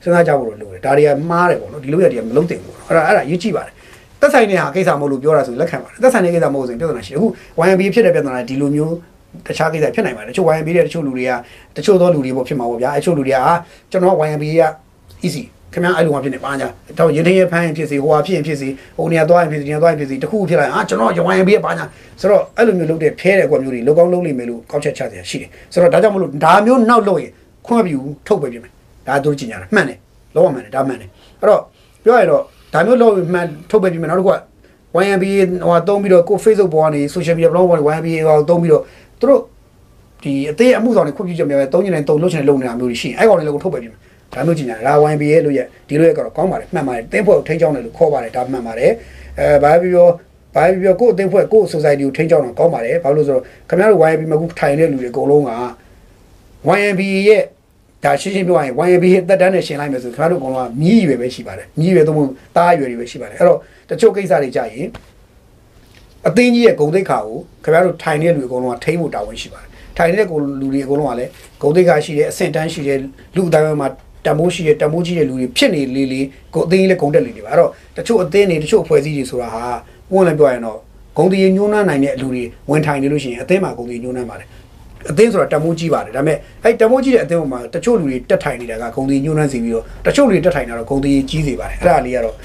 စဉ်းစားကြဖို့လိုတယ်ဒါတွေကမှားတယ်ပေါ့နော်ဒီလိုရတွေကမလုံးတင်ဘူးအဲ့ဒါအဲ့ဒါရေးကြည့်ပါတယ်တက်ဆိုင်တဲ့ဟာကိစ္စမဟုတ်လို့ပြောတာဆိုလက်ခံပါတယ်တက်ဆိုင်တဲ့ကိစ္စမဟုတ်ဆိုရင်ပြဿနာရှိတယ်အခု YMB ဖြစ်တဲ့ပြဿနာဒီလိုမျိုးတခြားကိစ္စဖြစ်နိုင်ပါတယ်တချို့ YMB တဲ့တချို့လူတွေကတချို့သောလူတွေပေါ့ဖြစ်မှာပေါ့ဗျာအချို့လူတွေကအာကျွန်တော် YMB က easy ခင်ဗျာအဲ့လိုမှဖြစ်နေပါညာတော့ရင်ထင်းရဖမ်းရင်ဖြစ်စီဟိုဟာဖြစ်ရင်ဖြစ်စီဟိုနေရာသွားရင်ဖြစ်စီနေရာသွားရင်ဖြစ်စီတခုဖြစ်လိုက်အာကျွန်တော် YMB ကပါညာဆိုတော့အဲ့လိုမျိုးလုပ်တဲ့ဖဲတဲ့ကွက်မျိုးတွေလောက်ကောင်းလုပ်လိမ့်မယ်လို့ကောက်ချက်ချစရာရှိတယ်ဆိုတော့ဒါကြောင့်မလို့ဒါမျိုးနောက်လုပ်ရင်ခွင့်ပြုထုတ်ပဲပြင်မယ်ဒါတို့ကြင်ညာတာမှန်တယ်လောမှန်တယ်ဒါမှန်တယ်အဲ့တော့ပြောရတော့ဒါမျိုးလုပ်မှန်ထုတ်ပဲပြင်မယ်နောက်တစ်ခုက YMB ဟိုတုံးပြီးတော့ကို Facebook ပေါ်ကနေ social media blog ပေါ်ကနေ YMB ဟိုတုံးပြီးတော့သူတို့ဒီအသေးအမှုဆောင်တွေခွင့်ပြုချက်များပဲတုံးနေတယ်တုံးလို့ချင်တယ်လုံနေတာမျိုးတွေရှိရင်အဲ့ကောင်တွေလည်းထုတ်ပဲပြင်မယ် ဒါမျိုးကြည့်ညာဒါ YMB ရဲ့လို့ရဒီလိုရကတော့ကောင်းပါတယ်မှန်ပါတယ်တင်းဖွဲ့ကိုထိန်းချောင်းတယ်လို့ခေါ်ပါတယ်ဒါမှန်ပါတယ်အဲဘာပြောပြောဘာပြောကိုယ်အတင်းဖွဲ့ကိုယ် society ကိုထိန်းချောင်းတော့ကောင်းပါတယ်ဘာလို့လဲဆိုတော့ခင်ဗျားတို့ YMB မှာခုထိုင်တဲ့လူတွေအကုန်လုံးက YMB ရဲ့ဒါရှင်းရှင်းပြောရရင် YMB ရဲ့တက်တန်းနဲ့ရှင်းလိုက်မယ်ဆိုခင်ဗျားတို့အကုန်လုံးကမြည်ရွယ်ပဲရှိပါတယ်မြည်ရွယ်တော့မဟုတ်သားရွယ်တွေပဲရှိပါတယ်အဲ့တော့တချို့ကိစ္စတွေကြရင်အသင်းကြီးရဲ့ဂုံတိတ်ခါကိုခင်ဗျားတို့ထိုင်နေတဲ့လူအကုန်လုံးကထိန်းဖို့တာဝန်ရှိပါတယ်ထိုင်နေတဲ့ကိုလူတွေအကုန်လုံးကလည်းဂုံတိတ်ခါရှိတယ်အဆင့်တန်းရှိတယ်လူအတိုင်းမှာ တမိုးရှိတဲ့တမိုးကြီးတဲ့လူတွေဖြစ်နေလေလေကိုအသင်းကြီးလည်းဂုံတက်လေနေပါအဲ့တော့တချို့အသင်းတွေတချို့အဖွဲ့အစည်းတွေဆိုတာဟာဝင်လည်းပြောရရင်တော့ဂုံတည်ညှိုးနှမ်းနိုင်တဲ့လူတွေဝင်ထိုင်နေလို့ရှိရင်အသင်းမှာဂုံတည်ညှိုးနှမ်းပါတယ်အသင်းဆိုတာတမိုးကြီးပါတယ်ဒါပေမဲ့အဲ့တမိုးကြီးတဲ့အသင်းပေါ်မှာတချို့လူတွေတက်ထိုင်နေတာကဂုံတည်ညှိုးနှမ်းစီပြီးတော့တချို့လူတွေတက်ထိုင်တာတော့ဂုံတည်ကြီးစေပါတယ်အဲ့ဒါလေးကတော့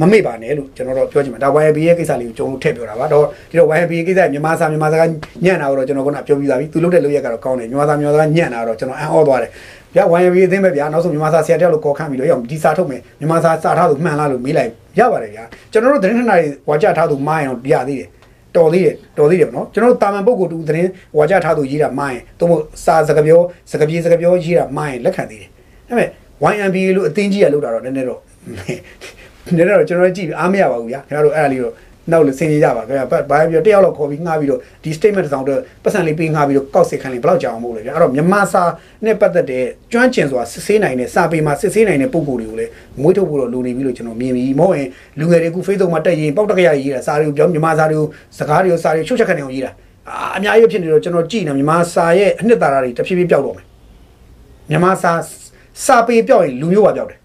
မမေ့ပါနဲ့လို့ကျွန်တော်တို့ပြောချင်ပါဒါ YB ရဲ့ကိစ္စလေးကိုကျွန်တော်တို့ထည့်ပြောတာပါတော့ဒီတော့ YB ရဲ့ကိစ္စမြန်မာစာမြန်မာစကားညံ့တာတော့ကျွန်တော်ကပြောပြီးသားပြီသူလုပ်တဲ့လုပ်ရက်ကတော့ကောင်းတယ်မြန်မာစာမြန်မာစကားညံ့တာတော့ကျွန်တော်အံ့ဩသွားတယ် ဗျာ YB အသင်းပဲဗျာနောက်ဆုံးမြန်မာစာဆရာတယောက်လို့ကော်ခန့်ပြီးတော့ရောက်ဒီစာထုတ်မယ်မြန်မာစာစာထားသူမှန်လားလို့မေးလိုက်ရပါတယ်ဗျာကျွန်တော်တို့သတင်းထနာတွေဝါကြထားသူမှားရင်တော့ရသေးတယ်တော်သေးတယ်တော်သေးတယ်ပေါ့နော်ကျွန်တော်တို့တာမန်ပုဂ္ဂိုလ်တူသတင်းဝါကြထားသူရေးတာမှားရင်တို့မို့စာစကားပြောစကားပြေစကားပြောရေးတာမှားရင်လက်ခံသေးတယ်ဒါပေမဲ့ YMB လို့အသင်းကြီးကလုပ်တာတော့နည်းနည်းတော့နည်းနည်းတော့ကျွန်တော်ကြည့်အားမရပါဘူးဗျာခင်ဗျားတို့အဲ့ဒါလေးတော့ နောက်လို့ဆင်ကြရပါခင်ဗျာဘာပြောတယောက်လောက်ခေါ်ပြီးငှားပြီးတော့ဒီ statement တစ်စောင်တော့ပတ်စံလေးပေးငှားပြီးတော့ကောက်စစ်ခိုင်းလေးဘယ်လောက်ကြာအောင်မို့လဲဗျာအဲ့တော့မြန်မာစာနဲ့ပတ်သက်တဲ့ကျွမ်းကျင်စွာစစ်ဆေးနိုင်တဲ့စာပေမှာစစ်ဆေးနိုင်တဲ့ပုံကိုယ်တွေကိုလည်းမွေးထုတ်ဖို့တော့လိုနေပြီလို့ကျွန်တော်မြင်ပြီးမဟုတ်ရင်လူငယ်တွေအခု Facebook မှာတက်ရင်ပေါက်တက်ကရရေးတာစာတွေကိုပြောမြန်မာစာတွေကိုစကားတွေကိုစာတွေချုပ်ချက်ခတ်နေအောင်ရေးတာအာအများကြီးဖြစ်နေတော့ကျွန်တော်ကြည့်နေမြန်မာစာရဲ့အနှစ်သာရတွေတဖြည်းဖြည်းပျောက်တော့မယ်မြန်မာစာစာပေပျောက်ရင်လူမျိုးပါပျောက်တယ်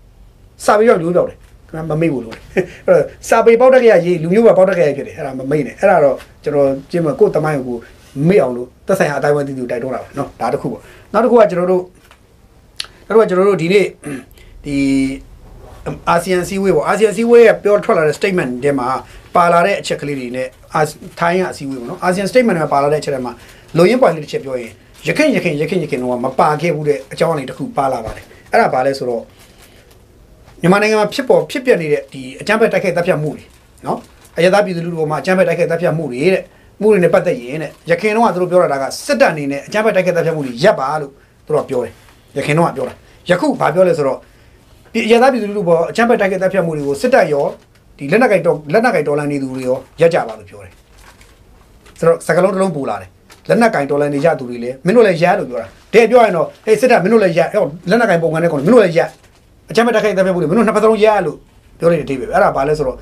စာပေပျောက်လူမျိုးပျောက်တယ်ကျွန်တော် မမိတ်ဘူးလို့လေအဲ့တော့စာပေပေါက်တက်ကရရေးလူမျိုးပါပေါက်တက်ကရဖြစ်တယ်အဲ့ဒါမမိတ်နဲ့အဲ့ဒါတော့ကျွန်တော်ကျင်းမကိုယ်တမိုင်းကိုမေ့အောင်လို့သက်ဆိုင်ရာအတိုင်းဝိုင်းတည်သူတိုက်တွန်းတာပါနော်ဒါတစ်ခုပေါ့နောက်တစ်ခုကကျွန်တော်တို့နောက်တစ်ခုကကျွန်တော်တို့ဒီနေ့ဒီအာဆီယံစည်းဝေးပေါ့အာဆီယံစည်းဝေးရဲ့ပြောထွက်လာတဲ့ statement တွေမှာပါလာတဲ့အချက်ကလေးတွေနဲ့ထိုင်းရအစည်းဝေးပေါ့နော်အာဆီယံ statement မှာပါလာတဲ့အချက်တွေမှာလိုရင်းပွိုင်လေးတစ်ချက်ပြောရင်ရခိုင်ရခိုင်ရခိုင်ရခိုင်တော့မပါခဲ့ဘူးတဲ့အကြောင်းအရာတစ်ခုပါလာပါတယ်အဲ့ဒါပါလဲဆိုတော့ မြန်မာနိုင်ငံမှာဖြစ်ပေါ်ဖြစ်ပျက်နေတဲ့ဒီအကြမ်းဖက်တိုက်ခိုက်တပ်ဖြတ်မှုတွေနော်အရသာပြည်သူလူထုပေါ်မှာအကြမ်းဖက်တိုက်ခိုက်တပ်ဖြတ်မှုတွေတဲ့မှုတွေနဲ့ပတ်သက်ရင်တဲ့ရခိုင်တော့ကသူတို့ပြောတာကစစ်တပ်အနေနဲ့အကြမ်းဖက်တိုက်ခိုက်တပ်ဖြတ်မှုတွေရပ်ပါလို့သူတို့ကပြောတယ်ရခိုင်တော့ကပြောတာယခုဘာပြောလဲဆိုတော့ဒီအရသာပြည်သူလူထုပေါ်အကြမ်းဖက်တိုက်ခိုက်တပ်ဖြတ်မှုတွေကိုစစ်တပ်ရောဒီလက်နက်ကိုင်တော်လက်နက်ကိုင်တော်လန်နေသူတွေရောရပ်ကြပါလို့ပြောတယ်ဆိုတော့စကလုံးတစ်လုံးပူလာတယ်လက်နက်ကင်တော်လန်နေကြသူတွေလည်းမင်းတို့လည်းရလို့ပြောတာတဲ့ပြောရင်တော့ဟေးစစ်တပ်မင်းတို့လည်းရဟောလက်နက်ကင်ပုံကန်တဲ့ကောင်မင်းတို့လည်းရ အချမ်းမတက်ခိုက်တဲ့ဖို့လေမင်းတို့နှစ်ဖက်လုံးရလို့ပြောနေတဲ့အဓိပ္ပာယ်အဲ့ဒါဘာလဲဆိုတော့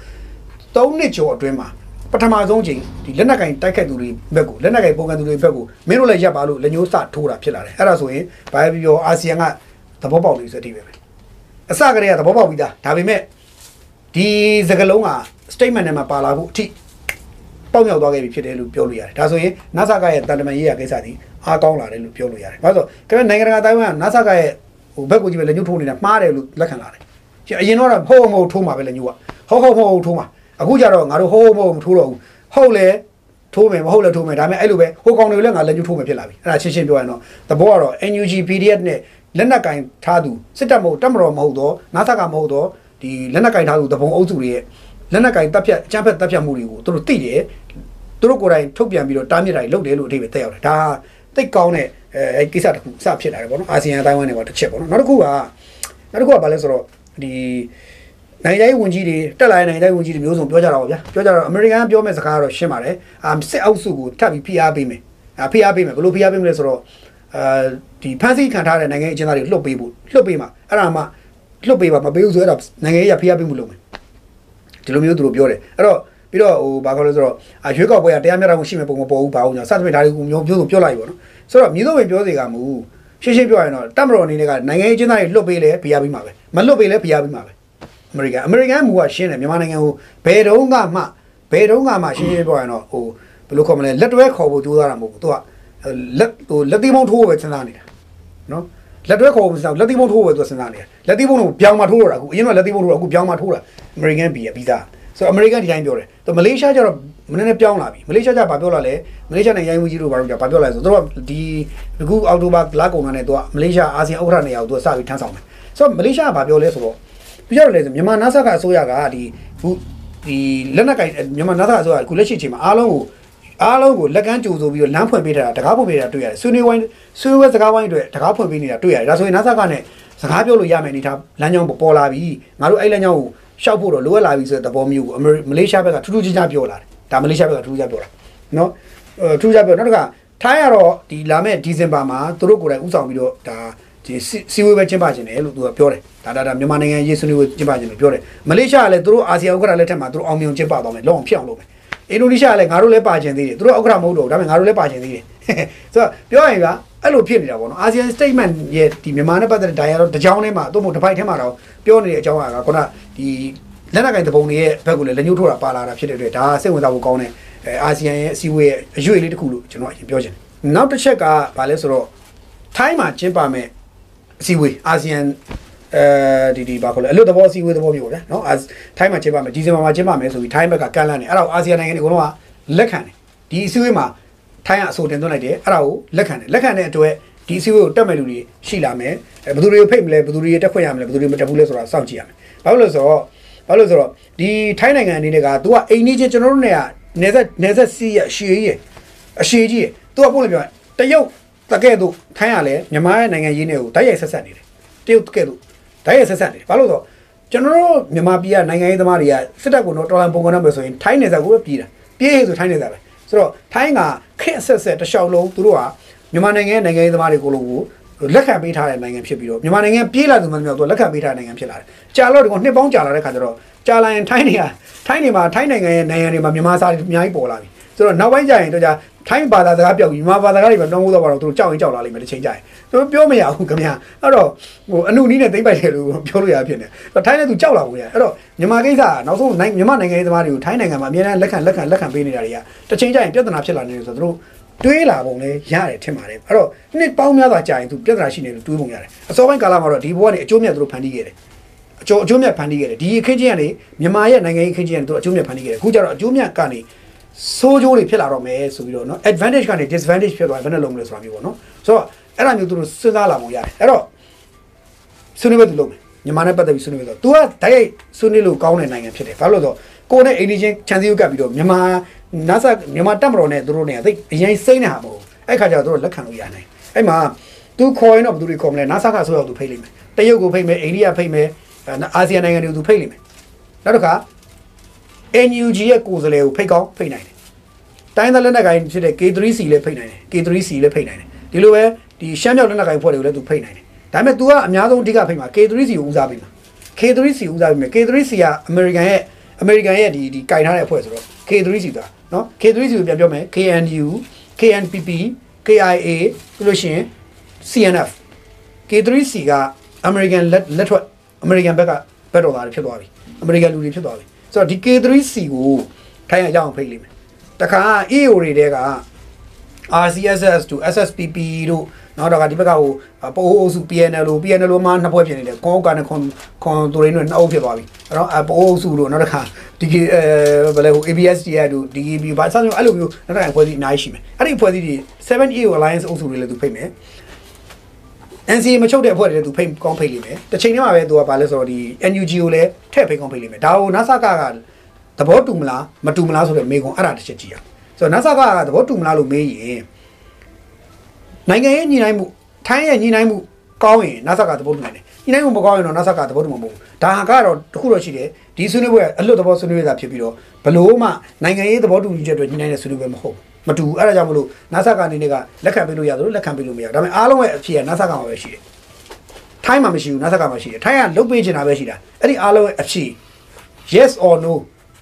၃နှစ်ကျော်အတွင်းမှာပထမဆုံးချိန်ဒီလက်နက်ကင်တိုက်ခိုက်သူတွေဘက်ကိုလက်နက်ကင်ပုံကန်သူတွေဘက်ကိုမင်းတို့လည်းရပ်ပါလို့လက်ညှိုးစထိုးတာဖြစ်လာတယ်အဲ့ဒါဆိုရင်ဘာပဲပြောအာဆီယံကသဘောပေါက်လို့ဆိုတဲ့အဓိပ္ပာယ်ပဲအစကတည်းကသဘောပေါက်ပြီးသားဒါပေမဲ့ဒီစကလုံးက statement နဲ့မှာပါလာဖို့အထိပေါက်မြောက်သွားခဲ့ပြီဖြစ်တယ်လို့ပြောလို့ရတယ်။ဒါဆိုရင် NASA ကရဲ့တန်တမန်ရေးရကိစ္စဒီအားကောင်းလာတယ်လို့ပြောလို့ရတယ်။ဘာလို့ဆိုတော့နိုင်ငံတကာတိုင်းက NASA ကရဲ့ ဟိုဘက်ကိုကြည့်ပဲလက်ညှိုးထိုးနေတာမှားတယ်လို့လက်ခံလာတယ်။အရင်တော့ဟုတ်ဟုတ်မဟုတ်ထိုးမှာပဲလက်ညှိုးကဟုတ်ဟုတ်မဟုတ်ထိုးမှာအခုကျတော့ငါတို့ဟုတ်ဟုတ်မဟုတ်မထိုးတော့ဘူးဟုတ်လေထိုးမယ်မဟုတ်လည်းထိုးမယ်ဒါပေမဲ့အဲ့လိုပဲဟိုကောင်တွေလည်းငါလက်ညှိုးထိုးမယ်ဖြစ်လာပြီအဲ့ဒါရှင်းရှင်းပြောရင်တော့သဘောကတော့ NUG PDF နဲ့လက်နက်ကင်ထားသူစစ်တပ်မဟုတ်တပ်မတော်မဟုတ်တော့ NASA ကမဟုတ်တော့ဒီလက်နက်ကင်ထားသူတပုံအုပ်စုတွေရဲ့လက်နက်ကင်တပ်ဖြတ်အကြမ်းဖက်တပ်ဖြတ်မှုတွေကိုသူတို့သိတယ်သူတို့ကိုယ်တိုင်ထုတ်ပြန်ပြီးတော့တားမြစ်တာတွေလုပ်တယ်လို့အထိပ္ပယ်တက်ရောက်တယ်ဒါတိတ်ကောင်းတဲ့ အဲကိစ္စတစ်ခုစဖြစ်လာတယ်ပေါ့နော်အာဆီယံအတိုင်းဝိုင်းတွေပေါ့တစ်ချက်ပေါ့နော်နောက်တစ်ခုကနောက်တစ်ခုကဘာလဲဆိုတော့ဒီနိုင်ငံရေးဝန်ကြီးတွေတက်လာတဲ့နိုင်ငံရေးဝန်ကြီးတွေမျိုးစုံပြောကြတာပါဗျာပြောကြတော့အမေရိကန်ပြောမဲ့စကားကတော့ရှင်းပါတယ်အာစစ်အုပ်စုကိုထပ်ပြီးဖိအားပေးမယ်အာဖိအားပေးမယ်ဘယ်လိုဖိအားပေးမလဲဆိုတော့အာဒီဖန်ဆီးခံထားတဲ့နိုင်ငံရေးအကျဉ်းသားတွေလွှတ်ပေးဖို့လွှတ်ပေးမှာအဲ့ဒါမှလွှတ်ပေးပါမပေးဘူးဆိုတော့နိုင်ငံရေးရဖိအားပေးမှုလုပ်မယ်ဒီလိုမျိုးသူတို့ပြောတယ်အဲ့တော့ပြီးတော့ဟိုဘာခေါ်လဲဆိုတော့အရွေးကောက်ပွဲကတရားမျှတမှုရှိမဲ့ပုံမပေါ်ဘူးဘာဘူးညာစသဖြင့်ဒါတွေကိုမျိုးမျိုးဆိုပြောလိုက်ပြီပေါ့နော် ဆိုတော့မြေသောဝင်ပြောစီကမူရှင်းရှင်းပြောရရင်တော့တပ်မတော်အနေနဲ့ကနိုင်ငံရေးကျင်းသားတွေလွတ်ပေးလဲဖိအားပေးမှာပဲမလွတ်ပေးလဲဖိအားပေးမှာပဲအမေရိကန်အမေရိကန်မူကရှင်းတယ်မြန်မာနိုင်ငံကိုဘယ်တုန်းကမှဘယ်တုန်းကမှရှင်းရှင်းပြောရရင်တော့ဟိုဘယ်လိုခေါ်မလဲလက်တွဲခေါ်ဖို့ကြိုးစားတာမဟုတ်ဘူးသူကလက်ဟိုလက်သီးမုံထိုးပဲစဉ်းစားနေတာနော်လက်တွဲခေါ်ဖို့စဉ်းစားလက်သီးမုံထိုးပဲသူစဉ်းစားနေတာလက်သီးမုံကိုပြောင်းမှထိုးတော့အခုအရင်ကလက်သီးမုံထိုးတော့အခုပြောင်းမှထိုးတာအမေရိကန်ပြည်ရပြီးသားဆိုတော့အမေရိကန်ဒီတိုင်းပြောတယ်သူမလေးရှားကျတော့ မနေ့နဲ့ပြောင်းလာပြီမလေးရှားကျဘာပြောလာလဲမလေးရှားနဲ့ရိုင်းဝကြီးတို့ဘာလို့ကြာဘာပြောလာလဲဆိုတော့သူကဒီအခုအောက်တိုဘာလကုန်တာနဲ့သူကမလေးရှားအာဆီယံဥက္ကဋ္ဌနေရာကိုသူကစပြီးထမ်းဆောင်တယ်ဆိုတော့မလေးရှားကဘာပြောလဲဆိုတော့ပြရတယ်လေဆိုမြန်မာ NASA ကအစိုးရကဒီခုဒီလက်နက်ကင်မြန်မာ NASA အစိုးရကခုလက်ရှိအချိန်မှာအားလုံးကိုအားလုံးကိုလက်ကမ်းကြိုဆိုပြီးတော့လမ်းဖွင့်ပေးထားတာတကားဖွင့်ပေးတာတွေ့ရတယ်ဆွေးနွေးဝိုင်းဆွေးနွေးစကားဝိုင်းတွေတကားဖွင့်ပေးနေတာတွေ့ရတယ်ဒါဆိုရင် NASA ကနဲ့စကားပြောလို့ရမယ်အနေထားလမ်းကြောင်းပေါ်လာပြီငါတို့အဲ့လမ်းကြောင်းကိုရှောက်ဖို့တော့လိုအပ်လာပြီဆိုတဲ့သဘောမျိုးကိုမလေးရှားဘက်ကထူးထူးခြားခြားပြောလာတယ် ဒါမလေးရှားဘက်ကထူးထူးခြားပြောတာနော်ထူးခြားပြောနောက်တစ်ခါထိုင်းကတော့ဒီလာမယ့်ဒီဇင်ဘာမှာသူတို့ကိုယ်တိုင်ဥဆောင်ပြီးတော့ဒါဒီစီဝေးပဲကျင်းပခြင်းတယ်လို့သူကပြောတယ်ဒါဒါဒါမြန်မာနိုင်ငံရေးဆွေးနွေးပွဲကျင်းပခြင်းလို့ပြောတယ်မလေးရှားကလည်းသူတို့အာဆီယံဥက္ကဋ္ဌလက်ထက်မှာသူတို့အောင်မြင်ကျင်းပသွားမယ်လောက်အောင်ဖြစ်အောင်လုပ်မယ်အင်ဒိုနီးရှားကလည်းငါတို့လည်းပါခြင်းသေးတယ်သူတို့ဥက္ကဋ္ဌမဟုတ်တော့ဒါပေမဲ့ငါတို့လည်းပါခြင်းသေးတယ်ဆိုတော့ပြောရရင်ကအဲ့လိုဖြစ်နေတာပေါ့နော်အာဆီယံ statement ရဲ့ဒီမြန်မာနဲ့ပတ်သက်တဲ့ dialogue တစ်ကြောင်းထဲမှာသို့မဟုတ်တစ်ပိုက်ထဲမှာတော့ပြောနေတဲ့အကြောင်းအရာကခုနဒီ လက်နက်ကင်တပုံတွေရဲ့ဘက်ကလည်းလက်ညှိုးထိုးတာပါလာတာဖြစ်တဲ့အတွက်ဒါစိတ်ဝင်စားဖို့ကောင်းတဲ့အဲအာဆီယံရဲ့အစည်းအဝေးရဲ့အရွေလေးတစ်ခုလို့ကျွန်တော်အရင်ပြောချင်တယ်နောက်တစ်ချက်ကဘာလဲဆိုတော့ထိုင်းမှာကျင်းပမဲ့အစည်းအဝေးအာဆီယံအဲဒီဒီဘာခေါ်လဲအလွတ်သဘောစီဝေးသဘောမျိုးဗျာနော်အာထိုင်းမှာကျင်းပမယ်ဒီဇင်ဘာမှာကျင်းပမယ်ဆိုပြီးထိုင်းဘက်ကကန့်လန့်နေအဲ့ဒါကိုအာဆီယံနိုင်ငံတွေအကုန်လုံးကလက်ခံတယ်ဒီအစည်းအဝေးမှာထိုင်းကအဆိုတင်သွင်းလိုက်တယ်အဲ့ဒါကိုလက်ခံတယ်လက်ခံတဲ့အတွက်ဒီအစည်းအဝေးကိုတက်မဲ့လူတွေရှိလာမယ်အဲဘယ်သူတွေကိုဖိတ်မလဲဘယ်သူတွေတက်ခွင့်ရမလဲဘယ်သူတွေမတက်ဘူးလဲဆိုတာစောင့်ကြည့်ရမယ်ဘာလို့လဲဆိုတော့ ဘာလို့လဲဆိုတော့ဒီထိုင်းနိုင်ငံအနေနဲ့က तू ကအိမ်ကြီးချင်းကျွန်တော်တို့နေကနေဆက်နေဆက်စီးရအရှိကြီးရအရှိကြီးရ तू ကပို့လို့ပြောတရုတ်တကဲ့သို့ထိုင်းရလဲမြန်မာရဲ့နိုင်ငံရေးနဲ့ကိုတိုက်ရိုက်ဆက်ဆက်နေတယ်တရုတ်တကဲ့သို့တိုက်ရိုက်ဆက်ဆက်နေတယ်ဘာလို့လဲဆိုတော့ကျွန်တော်တို့မြန်မာပြည်ကနိုင်ငံရေးသမားတွေကစစ်တပ်ကတော့တော်လန်ပုံကုန်ရမယ်ဆိုရင်ထိုင်းနေဆက်ကိုပဲပြည်တာပြည်ရေးဆိုထိုင်းနေဆက်ပဲဆိုတော့ထိုင်းကခက်ဆက်ဆက်တစ်လျှောက်လုံးသူတို့ကမြန်မာနိုင်ငံရဲ့နိုင်ငံရေးသမားတွေကိုလိုကို လက်ခံပေးထားတဲ့နိုင်ငံဖြစ်ပြီးတော့မြန်မာနိုင်ငံပြေးလာသူမှမပြောသူလက်ခံပေးထားတဲ့နိုင်ငံဖြစ်လာတယ်။ကြာတော့ဒီကောင်နှစ်ပေါင်းကြာလာတဲ့ခါကျတော့ကြာလာရင်ထိုင်းတွေကထိုင်းတွေမှာထိုင်းနိုင်ငံရဲ့နိုင်ငံတွေမှာမြန်မာစာတွေအများကြီးပေါ်လာပြီ။ဆိုတော့နောက်ပိုင်းကျရင်တော့ကြာထိုင်းဘာသာစကားပြောက်ပြီးမြန်မာဘာသာစကားတွေပဲနှောင်းဖို့တော့ပါတော့သူတို့ကြောက်ရင်ကြောက်လာလိမ့်မယ်တစ်ချိန်ကျရင်။သူတို့ပြောမရဘူးခင်ဗျာ။အဲ့တော့ဟိုအနုနီးနဲ့သိမ့်ပိုက်တယ်လို့ပြောလို့ရဖြစ်နေ။အဲ့ထိုင်းနဲ့သူကြောက်လာဘူးရ။အဲ့တော့မြန်မာကိစ္စကနောက်ဆုံးနိုင်မြန်မာနိုင်ငံရေးသမားတွေကိုထိုင်းနိုင်ငံမှာအများအားလက်ခံလက်ခံလက်ခံပေးနေတာတွေကတစ်ချိန်ကျရင်ပြဿနာဖြစ်လာနေတယ်ဆိုတော့သူတို့ တွေးလာပုံလဲရတယ်ထင်ပါတယ်အဲ့တော့နှစ်ပေါင်းများစွာကြာရင်သူပြဿနာရှိနေလို့တွေးပုံရတယ်အစောပိုင်းကာလမှာတော့ဒီဘဝကနေအကျိုးမြတ်သူတို့ဖန်တီးခဲ့တယ်အကျိုးအကျိုးမြတ်ဖန်တီးခဲ့တယ်ဒီအခင်းချင်းကနေမြန်မာရဲ့နိုင်ငံရေးအခင်းချင်းကနေသူတို့အကျိုးမြတ်ဖန်တီးခဲ့တယ်အခုကျတော့အကျိုးမြတ်ကနေဆိုးကျိုးတွေဖြစ်လာတော့မယ်ဆိုပြီးတော့เนาะ advantage ကနေ disadvantage ဖြစ်သွားဘယ်နဲ့လုံးမလဲဆိုတာမျိုးပေါ့နော်ဆိုတော့အဲ့ဒါမျိုးသူတို့စဉ်းစားလာပုံရတယ်အဲ့တော့ဆွေးနွေးပွဲသူလုပ်မယ် မြန်မာနဲ့ပတ်သက်ပြီးဆွေးနွေးပွဲဆို तू ကတိုက်ရိုက်ဆွေးနွေးလို့ကောင်းတဲ့နိုင်ငံဖြစ်တယ်ဘာလို့လဲဆိုတော့ကိုယ်နဲ့အိန္ဒိချင်းခြံစည်းရုပ်ကပ်ပြီးတော့မြန်မာ NASA မြန်မာတက်မတော်နဲ့သူတို့နဲ့သိအရင်စိမ့်နေတာမဟုတ်ဘူးအဲ့ခါကျတော့သူတို့လက်ခံလို့ရနိုင်အဲ့မှာသူခေါ်ရင်တော့ဘယ်သူတွေခေါ်မလဲ NASA ကဆိုတော့သူဖိတ်လိမ့်မယ်တရုတ်ကိုဖိတ်မယ်အိန္ဒိယဖိတ်မယ်အာဆီယံနိုင်ငံတွေကိုသူဖိတ်လိမ့်မယ်နောက်တစ်ခါ NUG ရဲ့ကိုယ်စားလှယ်ကိုဖိတ်ကောင်းဖိတ်နိုင်တယ်တိုင်းသားလက်နက်ကိုင်ဖြစ်တဲ့ K3C လည်းဖိတ်နိုင်တယ် K3C လည်းဖိတ်နိုင်တယ်ဒီလိုပဲဒီရှမ်းမြောက်လက်နက်ကိုင်ဖွဲ့တွေကိုလည်းသူဖိတ်နိုင်တယ် ဒါပေမဲ့ तू ကအများဆုံးအဓိကဖိတ်မှာ K3C ကိုဦးစားပေးမှာ K3C ဦးစားပေးမယ် K3C ကအမေရိကန်ရဲ့အမေရိကန်ရဲ့ဒီဒီကင်ထားတဲ့အဖွဲ့ဆိုတော့ K3C ဆိုတာနော် K3C ကိုပြန်ပြောမယ် KNU KNPP KIA ပြီးလို့ရှိရင် CNF K3C ကအမေရိကန်လက်လက်ထွက်အမေရိကန်ဘက်ကဘက်တော်သားတွေဖြစ်သွားပြီအမေရိကန်လူတွေဖြစ်သွားပြီဆိုတော့ဒီ K3C ကိုထိုင်းရအောင်ဖိတ်လိမ့်မယ်တခါ EO တွေတဲက RCSS to SSPP တို့ နောက်တော့ကဒီဘက်ကဟိုပိုးအုပ်စု PNL လို့ PNL လို့မှနှစ်ပွဲဖြစ်နေတယ်ကွန်ကနဲ့ခွန်ခွန်တူရင်းတို့နှစ်အုပ်ဖြစ်သွားပြီအဲ့တော့ပိုးအုပ်စုတို့နောက်တစ်ခါဒီအဲဘယ်လဲဟို ABSD ရတို့ DGB ဘာစသဖြင့်အဲ့လိုမျိုးနောက်တစ်ခါဖွဲ့စည်းအများကြီးရှိမယ်အဲ့ဒီဖွဲ့စည်းတွေ 7A Alliance အုပ်စုတွေလည်းသူဖိတ်မယ် NCA မချုပ်တဲ့အဖွဲ့တွေလည်းသူဖိတ်ကောင်းဖိတ်လိမ့်မယ်တစ်ချိန်တည်းမှာပဲသူကဘာလဲဆိုတော့ဒီ NUG ကိုလည်းထည့်ဖိတ်ကောင်းဖိတ်လိမ့်မယ်ဒါကို NASA ကသဘောတူမလားမတူမလားဆိုတဲ့မေးခွန်းအဲ့ဒါတစ်ချက်ကြည့်ရအောင်ဆိုတော့ NASA ကသဘောတူမလားလို့မေးရင် နိုင်ငံရဲ့ညီနိုင်မှုထိုင်းရဲ့ညီနိုင်မှုကောင်းရင် NASA ကသဘောတူနိုင်တယ်ညီနိုင်မှုမကောင်းရင်တော့ NASA ကသဘောတူမှာမဟုတ်ဘူးဒါကတော့တခုတော့ရှိတယ်ဒီဆွေးနွေးပွဲကအလွတ်သဘောဆွေးနွေးတာဖြစ်ပြီးတော့ဘလို့မှနိုင်ငံရေးသဘောတူညီချက်တွေညီနိုင်တဲ့ဆွေးနွေးပွဲမဟုတ်မတူဘူးအဲ့ဒါကြောင့်မလို့ NASA ကနေနေကလက်ခံပေးလို့ရသလိုလက်ခံပေးလို့မရဘူးဒါပေမဲ့အားလုံးရဲ့အဖြစ်က NASA ကမှာပဲရှိတယ်ထိုင်းမှာမရှိဘူး NASA ကမှာရှိတယ်ထိုင်းကလုတ်ပေးချင်တာပဲရှိတာအဲ့ဒီအားလုံးရဲ့အဖြစ် yes or no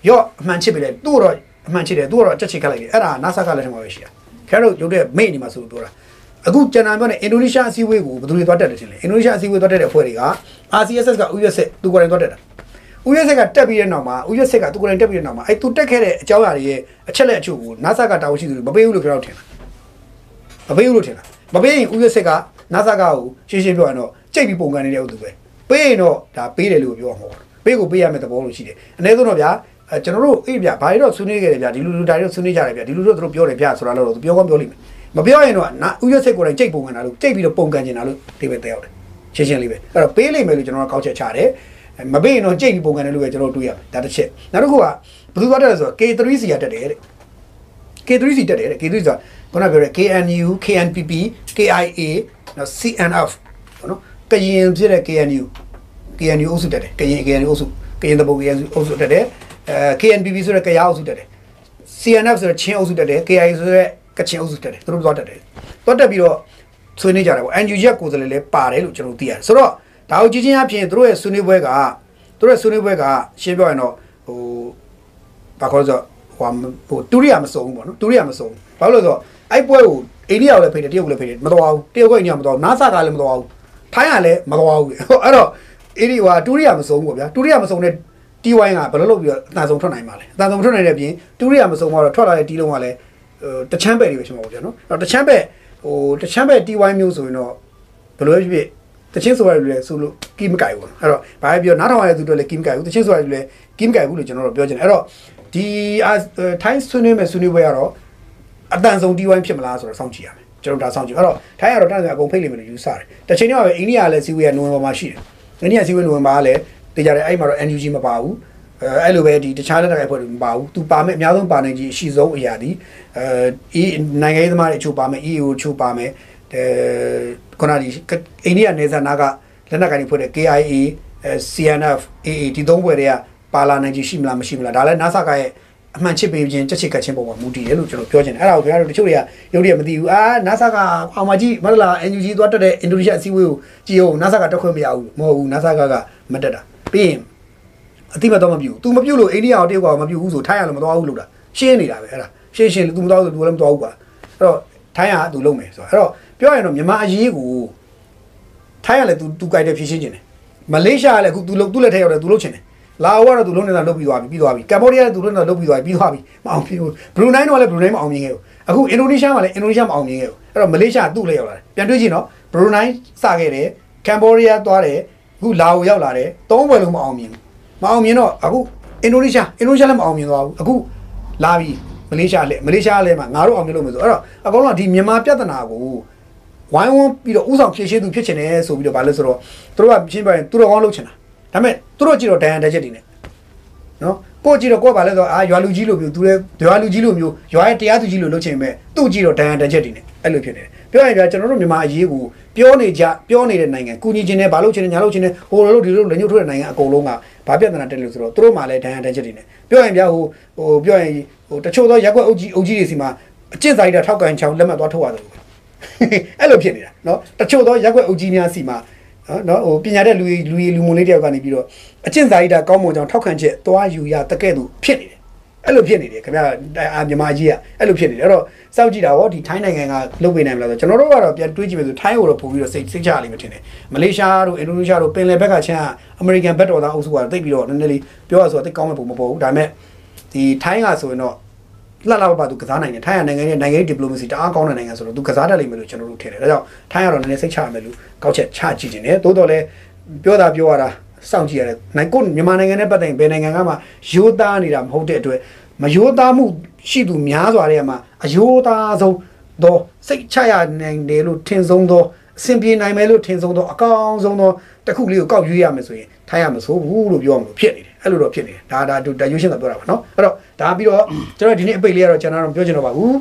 ရော့အမှန်ချစ်ပြီလေသူ့တော့အမှန်ချစ်တယ်သူ့တော့အချက်ချစ်ခတ်လိုက်တယ်အဲ့ဒါ NASA ကလည်းထင်မှာပဲရှိတာခဲတော့ရုပ်တဲ့မိတ်နေမှာဆိုလို့ပြောတာ အခုကျန်တာပြောနေအင်ဒိုနီးရှားအစည်းအဝေးကိုဘယ်သူတွေသွားတက်တယ်ထင်လဲအင်ဒိုနီးရှားအစည်းအဝေးသွားတက်တဲ့အဖွဲ့တွေက RCSS ကဥယျာဉ်ဆက်သူကိုယ်တိုင်သွားတက်တာဥယျာဉ်ဆက်ကတက်ပြီးတဲ့နောက်မှာဥယျာဉ်ဆက်ကသူကိုယ်တိုင်တက်ပြီးတဲ့နောက်မှာအဲသူတက်ခဲ့တဲ့အကြောင်းအရာတွေရဲ့အချက်လက်အချို့ကို NASA ကတာဝန်ရှိသူတွေမပေးဘူးလို့ပြောတော့ထင်တာမပေးဘူးလို့ထင်တာမပေးရင်ဥယျာဉ်ဆက်က NASA ကကိုရှင်းရှင်းပြောရင်တော့ကြိတ်ပြီးပုံကန်နေတဲ့ဥသူပဲပေးရင်တော့ဒါပေးတယ်လို့ပြောမှာပေါ့ပေးကိုပေးရမယ့်သဘောလို့ရှိတယ်အနည်းဆုံးတော့ဗျာအဲကျွန်တော်တို့အေးဗျာဘာတွေတော့ဆွေးနွေးခဲ့တယ်ဗျာဒီလူလူဒါတွေတော့ဆွေးနွေးကြတယ်ဗျာဒီလူတို့တို့ပြောတယ်ဗျာဆိုတာတော့သူပြောကောင်းပြောလိမ့်မယ် မပြောရင်တော့နာဥရစိတ်ကိုယ်တိုင်ကြိတ်ပုံကန်တာလို့ကြိတ်ပြီးတော့ပုံကန်ကျင်တာလို့ဒီပဲတဲရောက်တယ်ရှင်းရှင်းလေးပဲအဲ့တော့ပေးလိမ့်မယ်လို့ကျွန်တော်ကကောက်ချက်ချတယ်မပေးရင်တော့ကြိတ်ပြီးပုံကန်တယ်လို့ပဲကျွန်တော်တွေးရဒါတစ်ချက်နောက်တစ်ခုကဘယ်သူသွားတက်လဲဆိုတော့ K3C ကတက်တယ်တဲ့ K3C တက်တယ်တဲ့ K3C ဆိုတာခုနပြောတဲ့ KNU KNPP KIA နော် CNF ပေါ့နော်ကရင်ဖြစ်တဲ့ KNU KNU အုပ်စုတက်တယ်ကရင် KNU အုပ်စုကရင်တပုတ် KNU အုပ်စုတက်တယ်အဲ KNPP ဆိုတဲ့ကယားအုပ်စုတက်တယ် CNF ဆိုတဲ့ချင်းအုပ်စုတက်တယ် KIA ဆိုတဲ့ ကချင်အုပ်စုတက်တယ်သူတို့သွားတက်တယ်သွားတက်ပြီးတော့ဆွေးနွေးကြတယ်ပေါ့ NUG ရဲ့ကိုယ်စားလှယ်လည်းပါတယ်လို့ကျွန်တော်သိရတယ်ဆိုတော့ဒါကိုကြည့်ချင်းအပြင်သူတို့ရဲ့ဆွေးနွေးပွဲကသူတို့ရဲ့ဆွေးနွေးပွဲကရှင်းပြောရင်တော့ဟိုဘာခေါ်လို့ဆိုဟိုဟိုတူရိယာမစုံဘူးပေါ့နော်တူရိယာမစုံဘာလို့လဲဆိုတော့အဲ့ပွဲကိုအိန္ဒိယကိုလည်းဖိတ်တယ်တရုတ်ကိုလည်းဖိတ်တယ်မတော်ဘူးတရုတ်ကအိန္ဒိယမတော်ဘူးနာဆာကလည်းမတော်ဘူးထိုင်းကလည်းမတော်ဘူးအဲ့တော့အေဒီဟိုတူရိယာမစုံဘူးပေါ့ဗျာတူရိယာမစုံတဲ့ T1 ကဘယ်လိုလုပ်ပြီးတော့အတန်ဆုံးထွက်နိုင်မှာလဲအတန်ဆုံးထွက်နိုင်တဲ့အပြင်တူရိယာမစုံတော့ထွက်လာတဲ့တီးလုံးကလည်း တချမ်းပဲတွေပဲရှိမှာပေါ့ဗျာနော်အဲ့တော့တချမ်းပဲဟိုတချမ်းပဲ T1 မျိုးဆိုရင်တော့ဘယ်လိုဖြစ်ဖြစ်တချင်းဆိုရလူလည်းဆိုလို့ကီးမကြိုက်ဘူးအဲ့တော့ဘာပဲပြောနားထောင်ရတဲ့သူတို့လည်းကီးမကြိုက်ဘူးတချင်းဆိုရလူလည်းကီးမကြိုက်ဘူးလို့ကျွန်တော်တို့ပြောချင်တယ်အဲ့တော့ဒီထိုင်းဆွေးနွေးမဲ့ဆွေးနွေးပွဲကတော့အတန်ဆုံးဒီဝိုင်းဖြစ်မလားဆိုတော့စောင့်ကြည့်ရမယ်ကျွန်တော်ဒါစောင့်ကြည့်အဲ့တော့ထိုင်းကတော့တန်းစအကုန်ဖိတ်လိမ့်မယ်လို့ယူဆတယ်တစ်ချိန်တည်းမှာပဲအိန္ဒိယလည်းစီဝေးကနိုဝင်ဘာမှာရှိတယ်အိန္ဒိယစီဝေးနိုဝင်ဘာကလည်းတကြတယ်အဲ့မှာတော့ NUG မပါဘူး အဲအဲ့လိုပဲဒီတခြားလက်တကယ်ဖွဲ့တွေမပါဘူးသူပါမယ်အများဆုံးပါနိုင်ကြီးအရှိဆုံးအရာဒီအဲနိုင်ငံရေးသမားတွေအချို့ပါမယ် EAO အချို့ပါမယ်အဲခုနဒီအိန္ဒိယနေဇာနာကလက်နက်ကိုင်တွေဖွဲ့တဲ့ KIA CNF AA ဒီသုံးဖွဲ့တွေကပါလာနိုင်ကြီးရှိမလားမရှိမလားဒါလည်း NASA ကရဲ့အမှန်ချစ်ပေးခြင်းကြက်ချစ်ကတ်ခြင်းပုံမှာမူတည်တယ်လို့ကျွန်တော်ပြောချင်တယ်အဲ့ဒါကိုခင်ဗျားတို့တချို့တွေကရုပ်တွေကမသိဘူးအာ NASA ကအောင်မကြီးမဟုတ်လား NUG သွားတက်တဲ့အင်ဒိုနီးရှားအစည်းအဝေးကိုကြည့်အောင် NASA ကတက်ခွင့်မရဘူးမဟုတ်ဘူး NASA ကကမတက်တာပြီးရင် အတိမတော့မပြုဘူး तू မပြုလို့အိန္ဒိယကိုတရုတ်ကမပြုဘူးဆိုထိုင်းရလည်းမသွားဘူးလို့တာရှင်းနေတာပဲအဲ့ဒါရှင်းရှင်း तू မသွားဘူး तू လည်းမသွားဘူးကွာအဲ့တော့ထိုင်းက तू လုံးမယ်ဆိုတော့အဲ့တော့ပြောရရင်တော့မြန်မာအရေးကိုထိုင်းကလည်း तू तू ကြိုက်တယ်ဖြည့်ရှင်းခြင်းတယ်မလေးရှားကလည်းအခု तू လုံး तू လက်ထက်ရောက်တယ် तू လုံးချင်တယ်လာအိုကတော့ तू လုံးနေတာလုပ်ပြီးသွားပြီပြီးသွားပြီကမ္ဘောဒီးယားလည်း तू လုံးနေတာလုပ်ပြီးသွားပြီပြီးသွားပြီမအောင်ဖြစ်ဘူးဘရူနိုင်းတော့လည်းဘရူနိုင်းမအောင်မြင်ခဲ့ဘူးအခုအင်ဒိုနီးရှားမှာလည်းအင်ဒိုနီးရှားမအောင်မြင်ခဲ့ဘူးအဲ့တော့မလေးရှားသူ့လည်းရောက်လာတယ်ပြန်တွေးကြည့်နော်ဘရူနိုင်းစခဲ့တယ်ကမ္ဘောဒီးယားသွားတယ်အခုလာအိုရောက်လာတယ်သုံးဘယ်လုံးမအောင်မြင်ဘူး မအောင်မြင်တော့အခုအင်ဒိုနီးရှားအင်ဒိုနီးရှားလည်းမအောင်မြင်သွားဘူးအခုလာပြီမလေးရှားလည်းမလေးရှားလည်းမှာငါတို့အောင်မြင်လို့မဆိုအဲ့တော့အကောင်လုံးကဒီမြန်မာပြဿနာကိုဝိုင်းဝန်းပြီးတော့ဥဆောင်ဖြည့်ရှင်းသူဖြစ်ချင်တယ်ဆိုပြီးတော့ဗာလဲဆိုတော့သူတို့ကရှင်းပြရင်သူတို့ကောင်းလုပ်ချင်တာဒါပေမဲ့သူတို့ကြည့်တော့ဒဏ်ရာတက်ချက်တွေနဲ့နော် ကိုကြည့်တော့ကိုကဗာလဲဆိုတော့အာရွာလူကြီးလိုမျိုးသူလည်းရွာလူကြီးလိုမျိုးရွာရဲ့တရားသူကြီးလိုလုပ်ချင်ပေမဲ့သူ့ကြည့်တော့ဒဏ်ရာတက်ချက်တွေနဲ့အဲ့လိုဖြစ်နေတယ်ပြောရင်ပြကျွန်တော်တို့မြန်မာအရေးကိုပြောနေကြပြောနေတဲ့နိုင်ငံကုညီချင်းနဲ့ဗာလုပ်ချင်တယ်ညာလုပ်ချင်တယ်ဟိုလိုလိုဒီလိုလက်ညှိုးထိုးတဲ့နိုင်ငံအကုန်လုံးကဘာပြဿနာတက်လို့ဆိုတော့သူတို့မှလည်းဒဏ်ရာတက်ချက်တွေနဲ့ပြောရင်ပြဟိုဟိုပြောရင်ဟိုတချို့သောရက်ွက်အုပ်ကြီးအုပ်ကြီးတွေစီမှာအကျင့်စာရိတ္တထောက်ကန်ချောင်းလက်မှတ်သွားထုတ်ရတယ်အဲ့လိုဖြစ်နေတာเนาะတချို့သောရက်ွက်အုပ်ကြီးများစီမှာ နော်ဟိုပညာတဲ့လူလူလူမုံလေးတယောက်ကနေပြီးတော့အကျင့်စာရိတ္တကောင်းမွန်ကြောင်ထောက်ခံချက်သွားယူရတကဲ့သို့ဖြစ်နေတယ်အဲ့လိုဖြစ်နေတယ်ခင်ဗျာအာမြန်မာကြီးကအဲ့လိုဖြစ်နေတယ်အဲ့တော့စောက်ကြည့်တာဟောဒီထိုင်းနိုင်ငံကလုပ်ပေးနိုင်မလားဆိုကျွန်တော်တို့ကတော့ပြန်တွေးကြည့်မယ်ဆိုထိုင်းကိုတော့ပို့ပြီးတော့စိတ်စိတ်ချလိမ့်မယ်ထင်တယ်မလေးရှားတို့အင်ဒိုနီးရှားတို့ပင်လယ်ဘက်ကချမ်းအမေရိကန်ဘက်တော်သားအုပ်စုကတော့တိတ်ပြီးတော့နည်းနည်းလေးပြောရဆိုတော့တိတ်ကောင်းမဲ့ပုံမပေါ်ဘူးဒါပေမဲ့ဒီထိုင်းကဆိုရင်တော့ လှလှပပသူကစားနိုင်တယ်ထိုင်းကနိုင်ငံရဲ့နိုင်ငံရေး diplomacy တအားကောင်းတဲ့နိုင်ငံဆိုတော့သူကစားတတ်လိမ့်မယ်လို့ကျွန်တော်တို့ထင်တယ်ဒါကြောင့်ထိုင်းကတော့နည်းနည်းစိတ်ချရမယ်လို့ကောက်ချက်ချကြည့်နေတယ်တိုးတော်လည်းပြောတာပြောရတာစောင့်ကြည့်ရတယ်နိုင်ကိုမြန်မာနိုင်ငံနဲ့ပတ်သက်ရင်ဘယ်နိုင်ငံကမှရိုးသားနေတာမဟုတ်တဲ့အတွက်မရိုးသားမှုရှိသူများစွာတဲ့မှာအယိုးသားဆုံးသောစိတ်ချရနိုင်တယ်လို့ထင်ဆုံးသော အဆင်ပြေနိုင်မယ်လို့ထင်ဆုံးသောအကောင်းဆုံးသောတစ်ခုလေးကိုကောက်ရွေးရမယ်ဆိုရင်ထိုင်းရမဆိုဘူးလို့ပြောမှလို့ဖြစ်နေတယ်အဲ့လိုတော့ဖြစ်နေတယ်ဒါဒါဒါရွေးရှင်းတာပြောတာပါနော်အဲ့တော့ဒါပြီးတော့ကျွန်တော်ဒီနေ့အပိတ်လေးကတော့ကျွန်တော်တို့ပြောချင်တော့ပါဘူး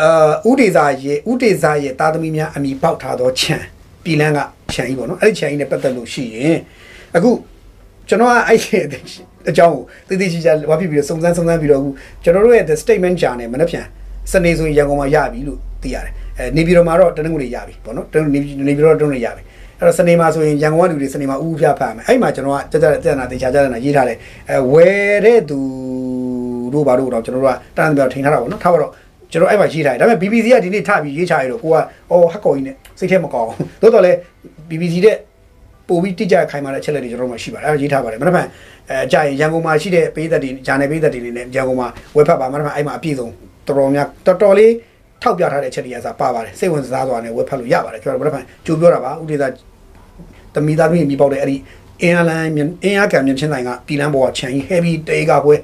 အာဥဒေဇာရဲ့ဥဒေဇာရဲ့တာသမီများအမိပေါက်ထားသောခြံပြည်လန်းကခြံကြီးပေါ့နော်အဲ့ဒီခြံကြီးနဲ့ပတ်သက်လို့ရှိရင်အခုကျွန်တော်ကအဲ့ဒီအကြောင်းကိုတည်တည်ချာချာဝါပြပြီးတော့စုံစမ်းစုံစမ်းပြီးတော့အခုကျွန်တော်တို့ရဲ့ the statement ဂျာနယ်မနှက်ပြန်စနေဆိုရင်ရန်ကုန်မှာရပြီလို့သိရတယ် အဲနေပြည်တော်မှာတော့တနင်္ဂနွေရပြီပေါ့နော်တနင်္ဂနွေနေပြည်တော်တော့တနင်္ဂနွေရပြီအဲ့တော့စနေမှာဆိုရင်ရန်ကုန်ကလူတွေစနေမှာဥဥပြဖတ်မယ်အဲ့မှာကျွန်တော်ကကြကြကြနာတေချာကြနာရေးထားတယ်အဲဝယ်တဲ့သူတို့ဘာတို့တော့ကျွန်တော်တို့ကတန်းပြောထိန်ထားတာပေါ့နော်ထားပါတော့ကျွန်တော်အဲ့မှာရေးထားတယ်ဒါပေမဲ့ BBC ကဒီနေ့ထပြီးရေးချရတော့ကိုကအော်ဟက်ကော်ကြီးနဲ့စိတ်ထဲမကောင်းဘူးသို့တော်လည်း BBC တဲ့ပို့ပြီးတိကျခိုင်မာတဲ့အချက်လက်တွေကျွန်တော်တို့မှရှိပါတယ်အဲ့ဒါရေးထားပါတယ်မနေ့ကအဲကြာရင်ရန်ကုန်မှာရှိတဲ့ပေးသက်တွေဂျာနယ်ပေးသက်တွေနေနဲ့ရန်ကုန်မှာဝက်ဖတ်ပါမနေ့ကအဲ့မှာအပြည့်စုံတော်တော်များတော်တော်လေး ထောက်ပြထားတဲ့အချက်တွေကစပါပါတယ်စိတ်ဝင်စားစွာနဲ့ဝက်ဖတ်လို့ရပါတယ်ကျွန်တော်တို့မနေ့ကကြိုပြောတာပါဥဒေသာတမီသားမျိုးမြည်ပေါက်တဲ့အဲ့ဒီအင်အားလန်အင်အားကံမြင့်ချင်းဆိုင်ကပြည်လန်းပေါ်ကခြံကြီး heavy တေးကပွဲ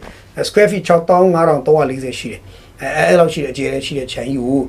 square feet 6540ရှိတယ်အဲအဲ့လောက်ရှိတဲ့အခြေအနေရှိတဲ့ခြံကြီးကို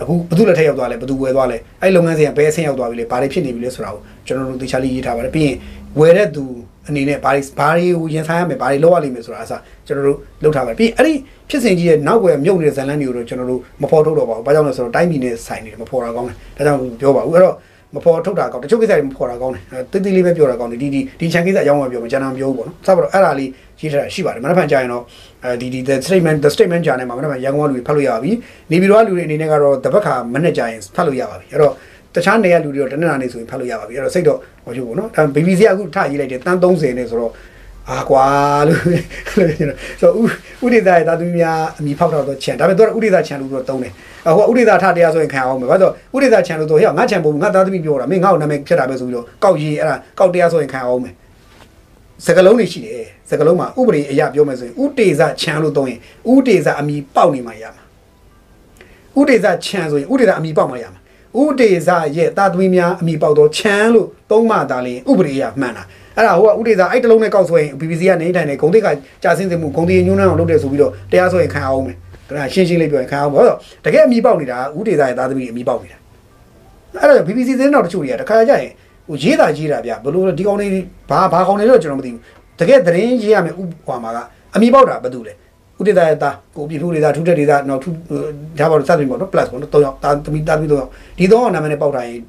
အခုဘယ်သူလက်ထက်ရောက်သွားလဲဘယ်သူဝယ်သွားလဲအဲ့လုပ်ငန်းစဉ်ကဘယ်အဆင့်ရောက်သွားပြီလဲဘာတွေဖြစ်နေပြီလဲဆိုတာကိုကျွန်တော်တို့သေချာလေးရေးထားပါတယ်ပြီးရင်ဝယ်တဲ့သူအနေနဲ့ဘာတွေဘာတွေကိုရင်ဆိုင်ရမယ်ဘာတွေလုပ်ရလိမ့်မယ်ဆိုတာအစားကျွန်တော်တို့လုပ်ထားပါတယ်ပြီးအဲ့ဒီ ဖြစ်စဉ်ကြီးရဲ့နောက်ွယ်မြုပ်နေတဲ့ဇလန်းတွေကိုတော့ကျွန်တော်တို့မဖော်ထုတ်တော့ပါဘူးဘာကြောင့်လဲဆိုတော့တိုင်းပြည်နဲ့ဆိုင်နေတယ်မဖော်တာကောင်းတယ်ဒါကြောင့်ပြောပါဘူးအဲ့တော့မဖော်ထုတ်တာကောင်းတချို့ကိစ္စတွေမဖော်တာကောင်းတယ်တိတိလေးပဲပြောတာကောင်းတယ်ဒီဒီဒီချန်ကိစ္စအကြောင်းပဲပြောမှာကျွန်တော်ပြောဘူးပေါ့နော်စပါတော့အဲ့ဒါလေးရေးထားတာရှိပါတယ်မနေ့ကကြာရင်တော့အဲဒီဒီ the statement the statement ကြာနေမှာမနေ့ကရန်ကုန်ကလူတွေဖတ်လို့ရပါပြီနေပြည်တော်ကလူတွေအနေနဲ့ကတော့တပတ်ခါမနေ့ကြာရင်ဖတ်လို့ရပါပြီအဲ့တော့တခြားနေရလူတွေတော့တနင်္လာနေ့ဆိုရင်ဖတ်လို့ရပါပြီအဲ့တော့စိတ်တော့ဟောချူပေါ့နော်ဒါ BBC ကအခုထရေးလိုက်တယ်တန်း30နဲ့ဆိုတော့ အာကွာလို့ဆိုတော့ဥဒိတာရဲ့တာသမီးများအမိဖောက်တော့တော့ခြံဒါပေမဲ့သူကဥဒိတာခြံလို့တော့တုံးတယ်အခုဥဒိတာထတရားဆိုရင်ခံအောင်မယ်ဘာလို့ဥဒိတာခြံလို့တော့ဟဲ့ငါခြံပုံငါသားသမီးပြောတာမင်းငါ့ကိုနာမည်ဖြတ်တာပဲဆိုပြီးတော့ကောက်ရေးအဲ့ဒါကောက်တရားဆိုရင်ခံအောင်မယ်စကလုံးတွေရှိတယ်စကလုံးမှာဥပဒေအရာပြောမယ်ဆိုရင်ဥတေဇခြံလို့တုံးရင်ဥတေဇအမိပေါက်နေမှရမှာဥတေဇခြံဆိုရင်ဥတေဇအမိပေါက်မှရမှာဥဒေဇရဲ့တာသမီများအမိပေါက်သောချမ်းလို့သုံးမှသာလျှင်ဥပဒေရမှန်တာ အဲ့ဒါဟိုကဥဒေဇအဲ့တလုံးနဲ့ကောက်ဆွဲရင် BBC ကနေထိုင်နေဂုံတိတ်ကကြာစင်းစင်မှုဂုံတိညွှန်းနှံအောင်လုပ်တယ်ဆိုပြီးတော့တရားဆွဲရင်ခံအောင်မယ်ဒါရှင်းရှင်းလေးပြောရင်ခံအောင်ပါတော့တကယ်အမိပေါက်နေတာဥဒေဇရဲ့တာသမီအမိပေါက်နေတာအဲ့ဒါ BBC သတင်းတော်တချို့တွေကတခါကြရင်ဟိုရေးတာရေးတာဗျဘလို့ဒီကောင်လေးဘာဘာကောင်လေးတော့ကျွန်တော်မသိဘူးတကယ်သတင်းရေးရမယ်ဥဟွာမှာကအမိပေါက်တာဘာတူလဲဥဒေဇရဲ့တာကိုပြဖို့ဒေဇထူးတဲ့ဒေဇနောက်ထူးဒါပါတော့စသဖြင့်ပေါ့နော် plus ပေါ့နော်၃ယောက်တာသမီတာသမီ၃ယောက်ဒီ၃ယောက်နာမည်နဲ့ပေါက်တာရင်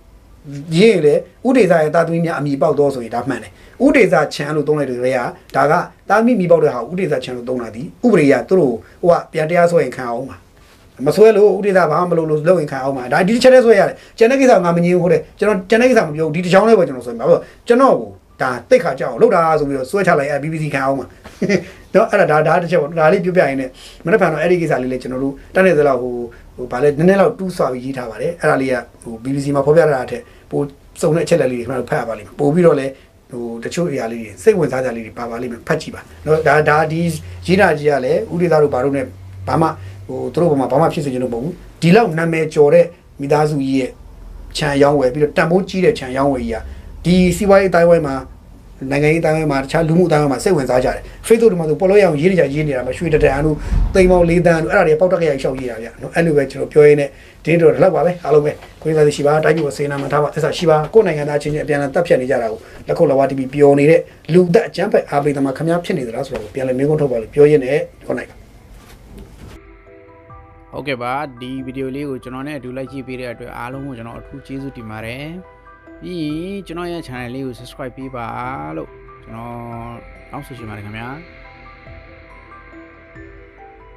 ရေးလေဥဒေဇရဲ့တာသမီများအမိပေါက်တော့ဆိုရင်ဒါမှန်တယ်ဥဒေဇချမ်းလို့သုံးလိုက်တဲ့တွေကဒါကတာသမီမိပေါက်တဲ့ဟာဥဒေဇချမ်းလို့သုံးတာဒီဥပဒေရသူတို့ဟိုကပြန်တရားဆွဲရင်ခံအောင်ပါမဆွဲလို့ဥဒေသဘာမှမလုပ်လို့လုပ်ရင်ခံအောင်ပါဒါဒီတစ်ချက်နဲ့ဆွဲရတယ်ကျန်တဲ့ကိစ္စငါမငြင်းဘူးဟုတ်တယ်ကျွန်တော်ကျန်တဲ့ကိစ္စမပြောဘူးဒီတစ်ချောင်းလေးပဲကျွန်တော်ဆွဲမှာဘာလို့ကျွန်တော်ကိုဒါတိတ်ခါကြောက်လောက်တာဆိုပြီးတော့ဆွဲချလိုက်အဲ BBC ခံအောင်ပါတော့အဲ့ဒါဒါဒါတစ်ချက်ပေါ့ဒါလေးပြပြရင်လည်းမနေ့ဖန်တော့အဲ့ဒီကိစ္စလေးလည်းကျွန်တော်တို့တန်းနေသလောက်ဟို ဟိုဗာလဲနည်းနည်းလောက်တူးဆွာပြီးရေးထားပါတယ်အဲ့ဒါလေးကဟို BBC မှာဖော်ပြထားတာတဲ့ပိုစုံတဲ့အချက်လက်လေးတွေကျွန်တော်တို့ဖတ်ရပါလိမ့်မယ်ပို့ပြီးတော့လည်းဟိုတချို့အရာလေးတွေစိတ်ဝင်စားကြလေးတွေပါပါလိမ့်မယ်ဖတ်ကြည့်ပါနော်ဒါဒါဒီရေးတာကြီးကလည်းဥဒေသတို့ဘာလို့ ਨੇ ဘာမှဟိုသူတို့ဘာမှဘာမှဖြစ်စေချင်လို့မဟုတ်ဘူးဒီလောက်နာမည်ကျော်တဲ့မိသားစုကြီးရဲ့ခြံရောင်းဝယ်ပြီးတော့တန်ဖိုးကြီးတဲ့ခြံရောင်းဝယ်ကြီးကဒီစီးပွားရေးအတိုင်းဝိုင်းမှာ နိုင်ငံရေးအတိုင်းဝိုင်းမှာတခြားလူမှုအတိုင်းဝိုင်းမှာစိတ်ဝင်စားကြတယ် Facebook တွေမှာဆိုပေါ်လို့ရအောင်ရေးနေကြရေးနေတာမှာရွှေတတန်တို့တိမ်ပေါင်း၄တန်းတို့အဲ့ဒါတွေပေါက်တက်ကြရရှောက်ရေးတာဗျနော်အဲ့လိုပဲကျွန်တော်ပြောရင်းနဲ့တင်းတို့တော့ပါပဲအားလုံးပဲကိုယ်စားရှိပါတိုင်းပြည်ကိုစေနာမှထားပါသစ္စာရှိပါကိုယ်နိုင်ငံသားချင်းချင်းအပြန်အလှန်တပ်ဖြတ်နေကြတာကိုလက်ခုပ်လက်ဝါးတီဗီပျော်နေတဲ့လူသက်အကျန်းဖက်အားပေးသမားခမည်းဖြစ်နေသလားဆိုတော့ပြန်လည်မင်းကုန်းထုတ်ပါလို့ပြောရင်းနဲ့ခေါနိုင်ဟုတ်ကဲ့ပါဒီဗီဒီယိုလေးကိုကျွန်တော်နဲ့အတူလိုက်ကြည့်ပေးတဲ့အတွက်အားလုံးကိုကျွန်တော်အထူးကျေးဇူးတင်ပါတယ် ပြီးရင်ကျွန်တော်ရဲ့ channel လေးကို subscribe ပေးပါလို့ကျွန်တော်တောင်းဆိုချင်ပါတယ်ခင်ဗျာ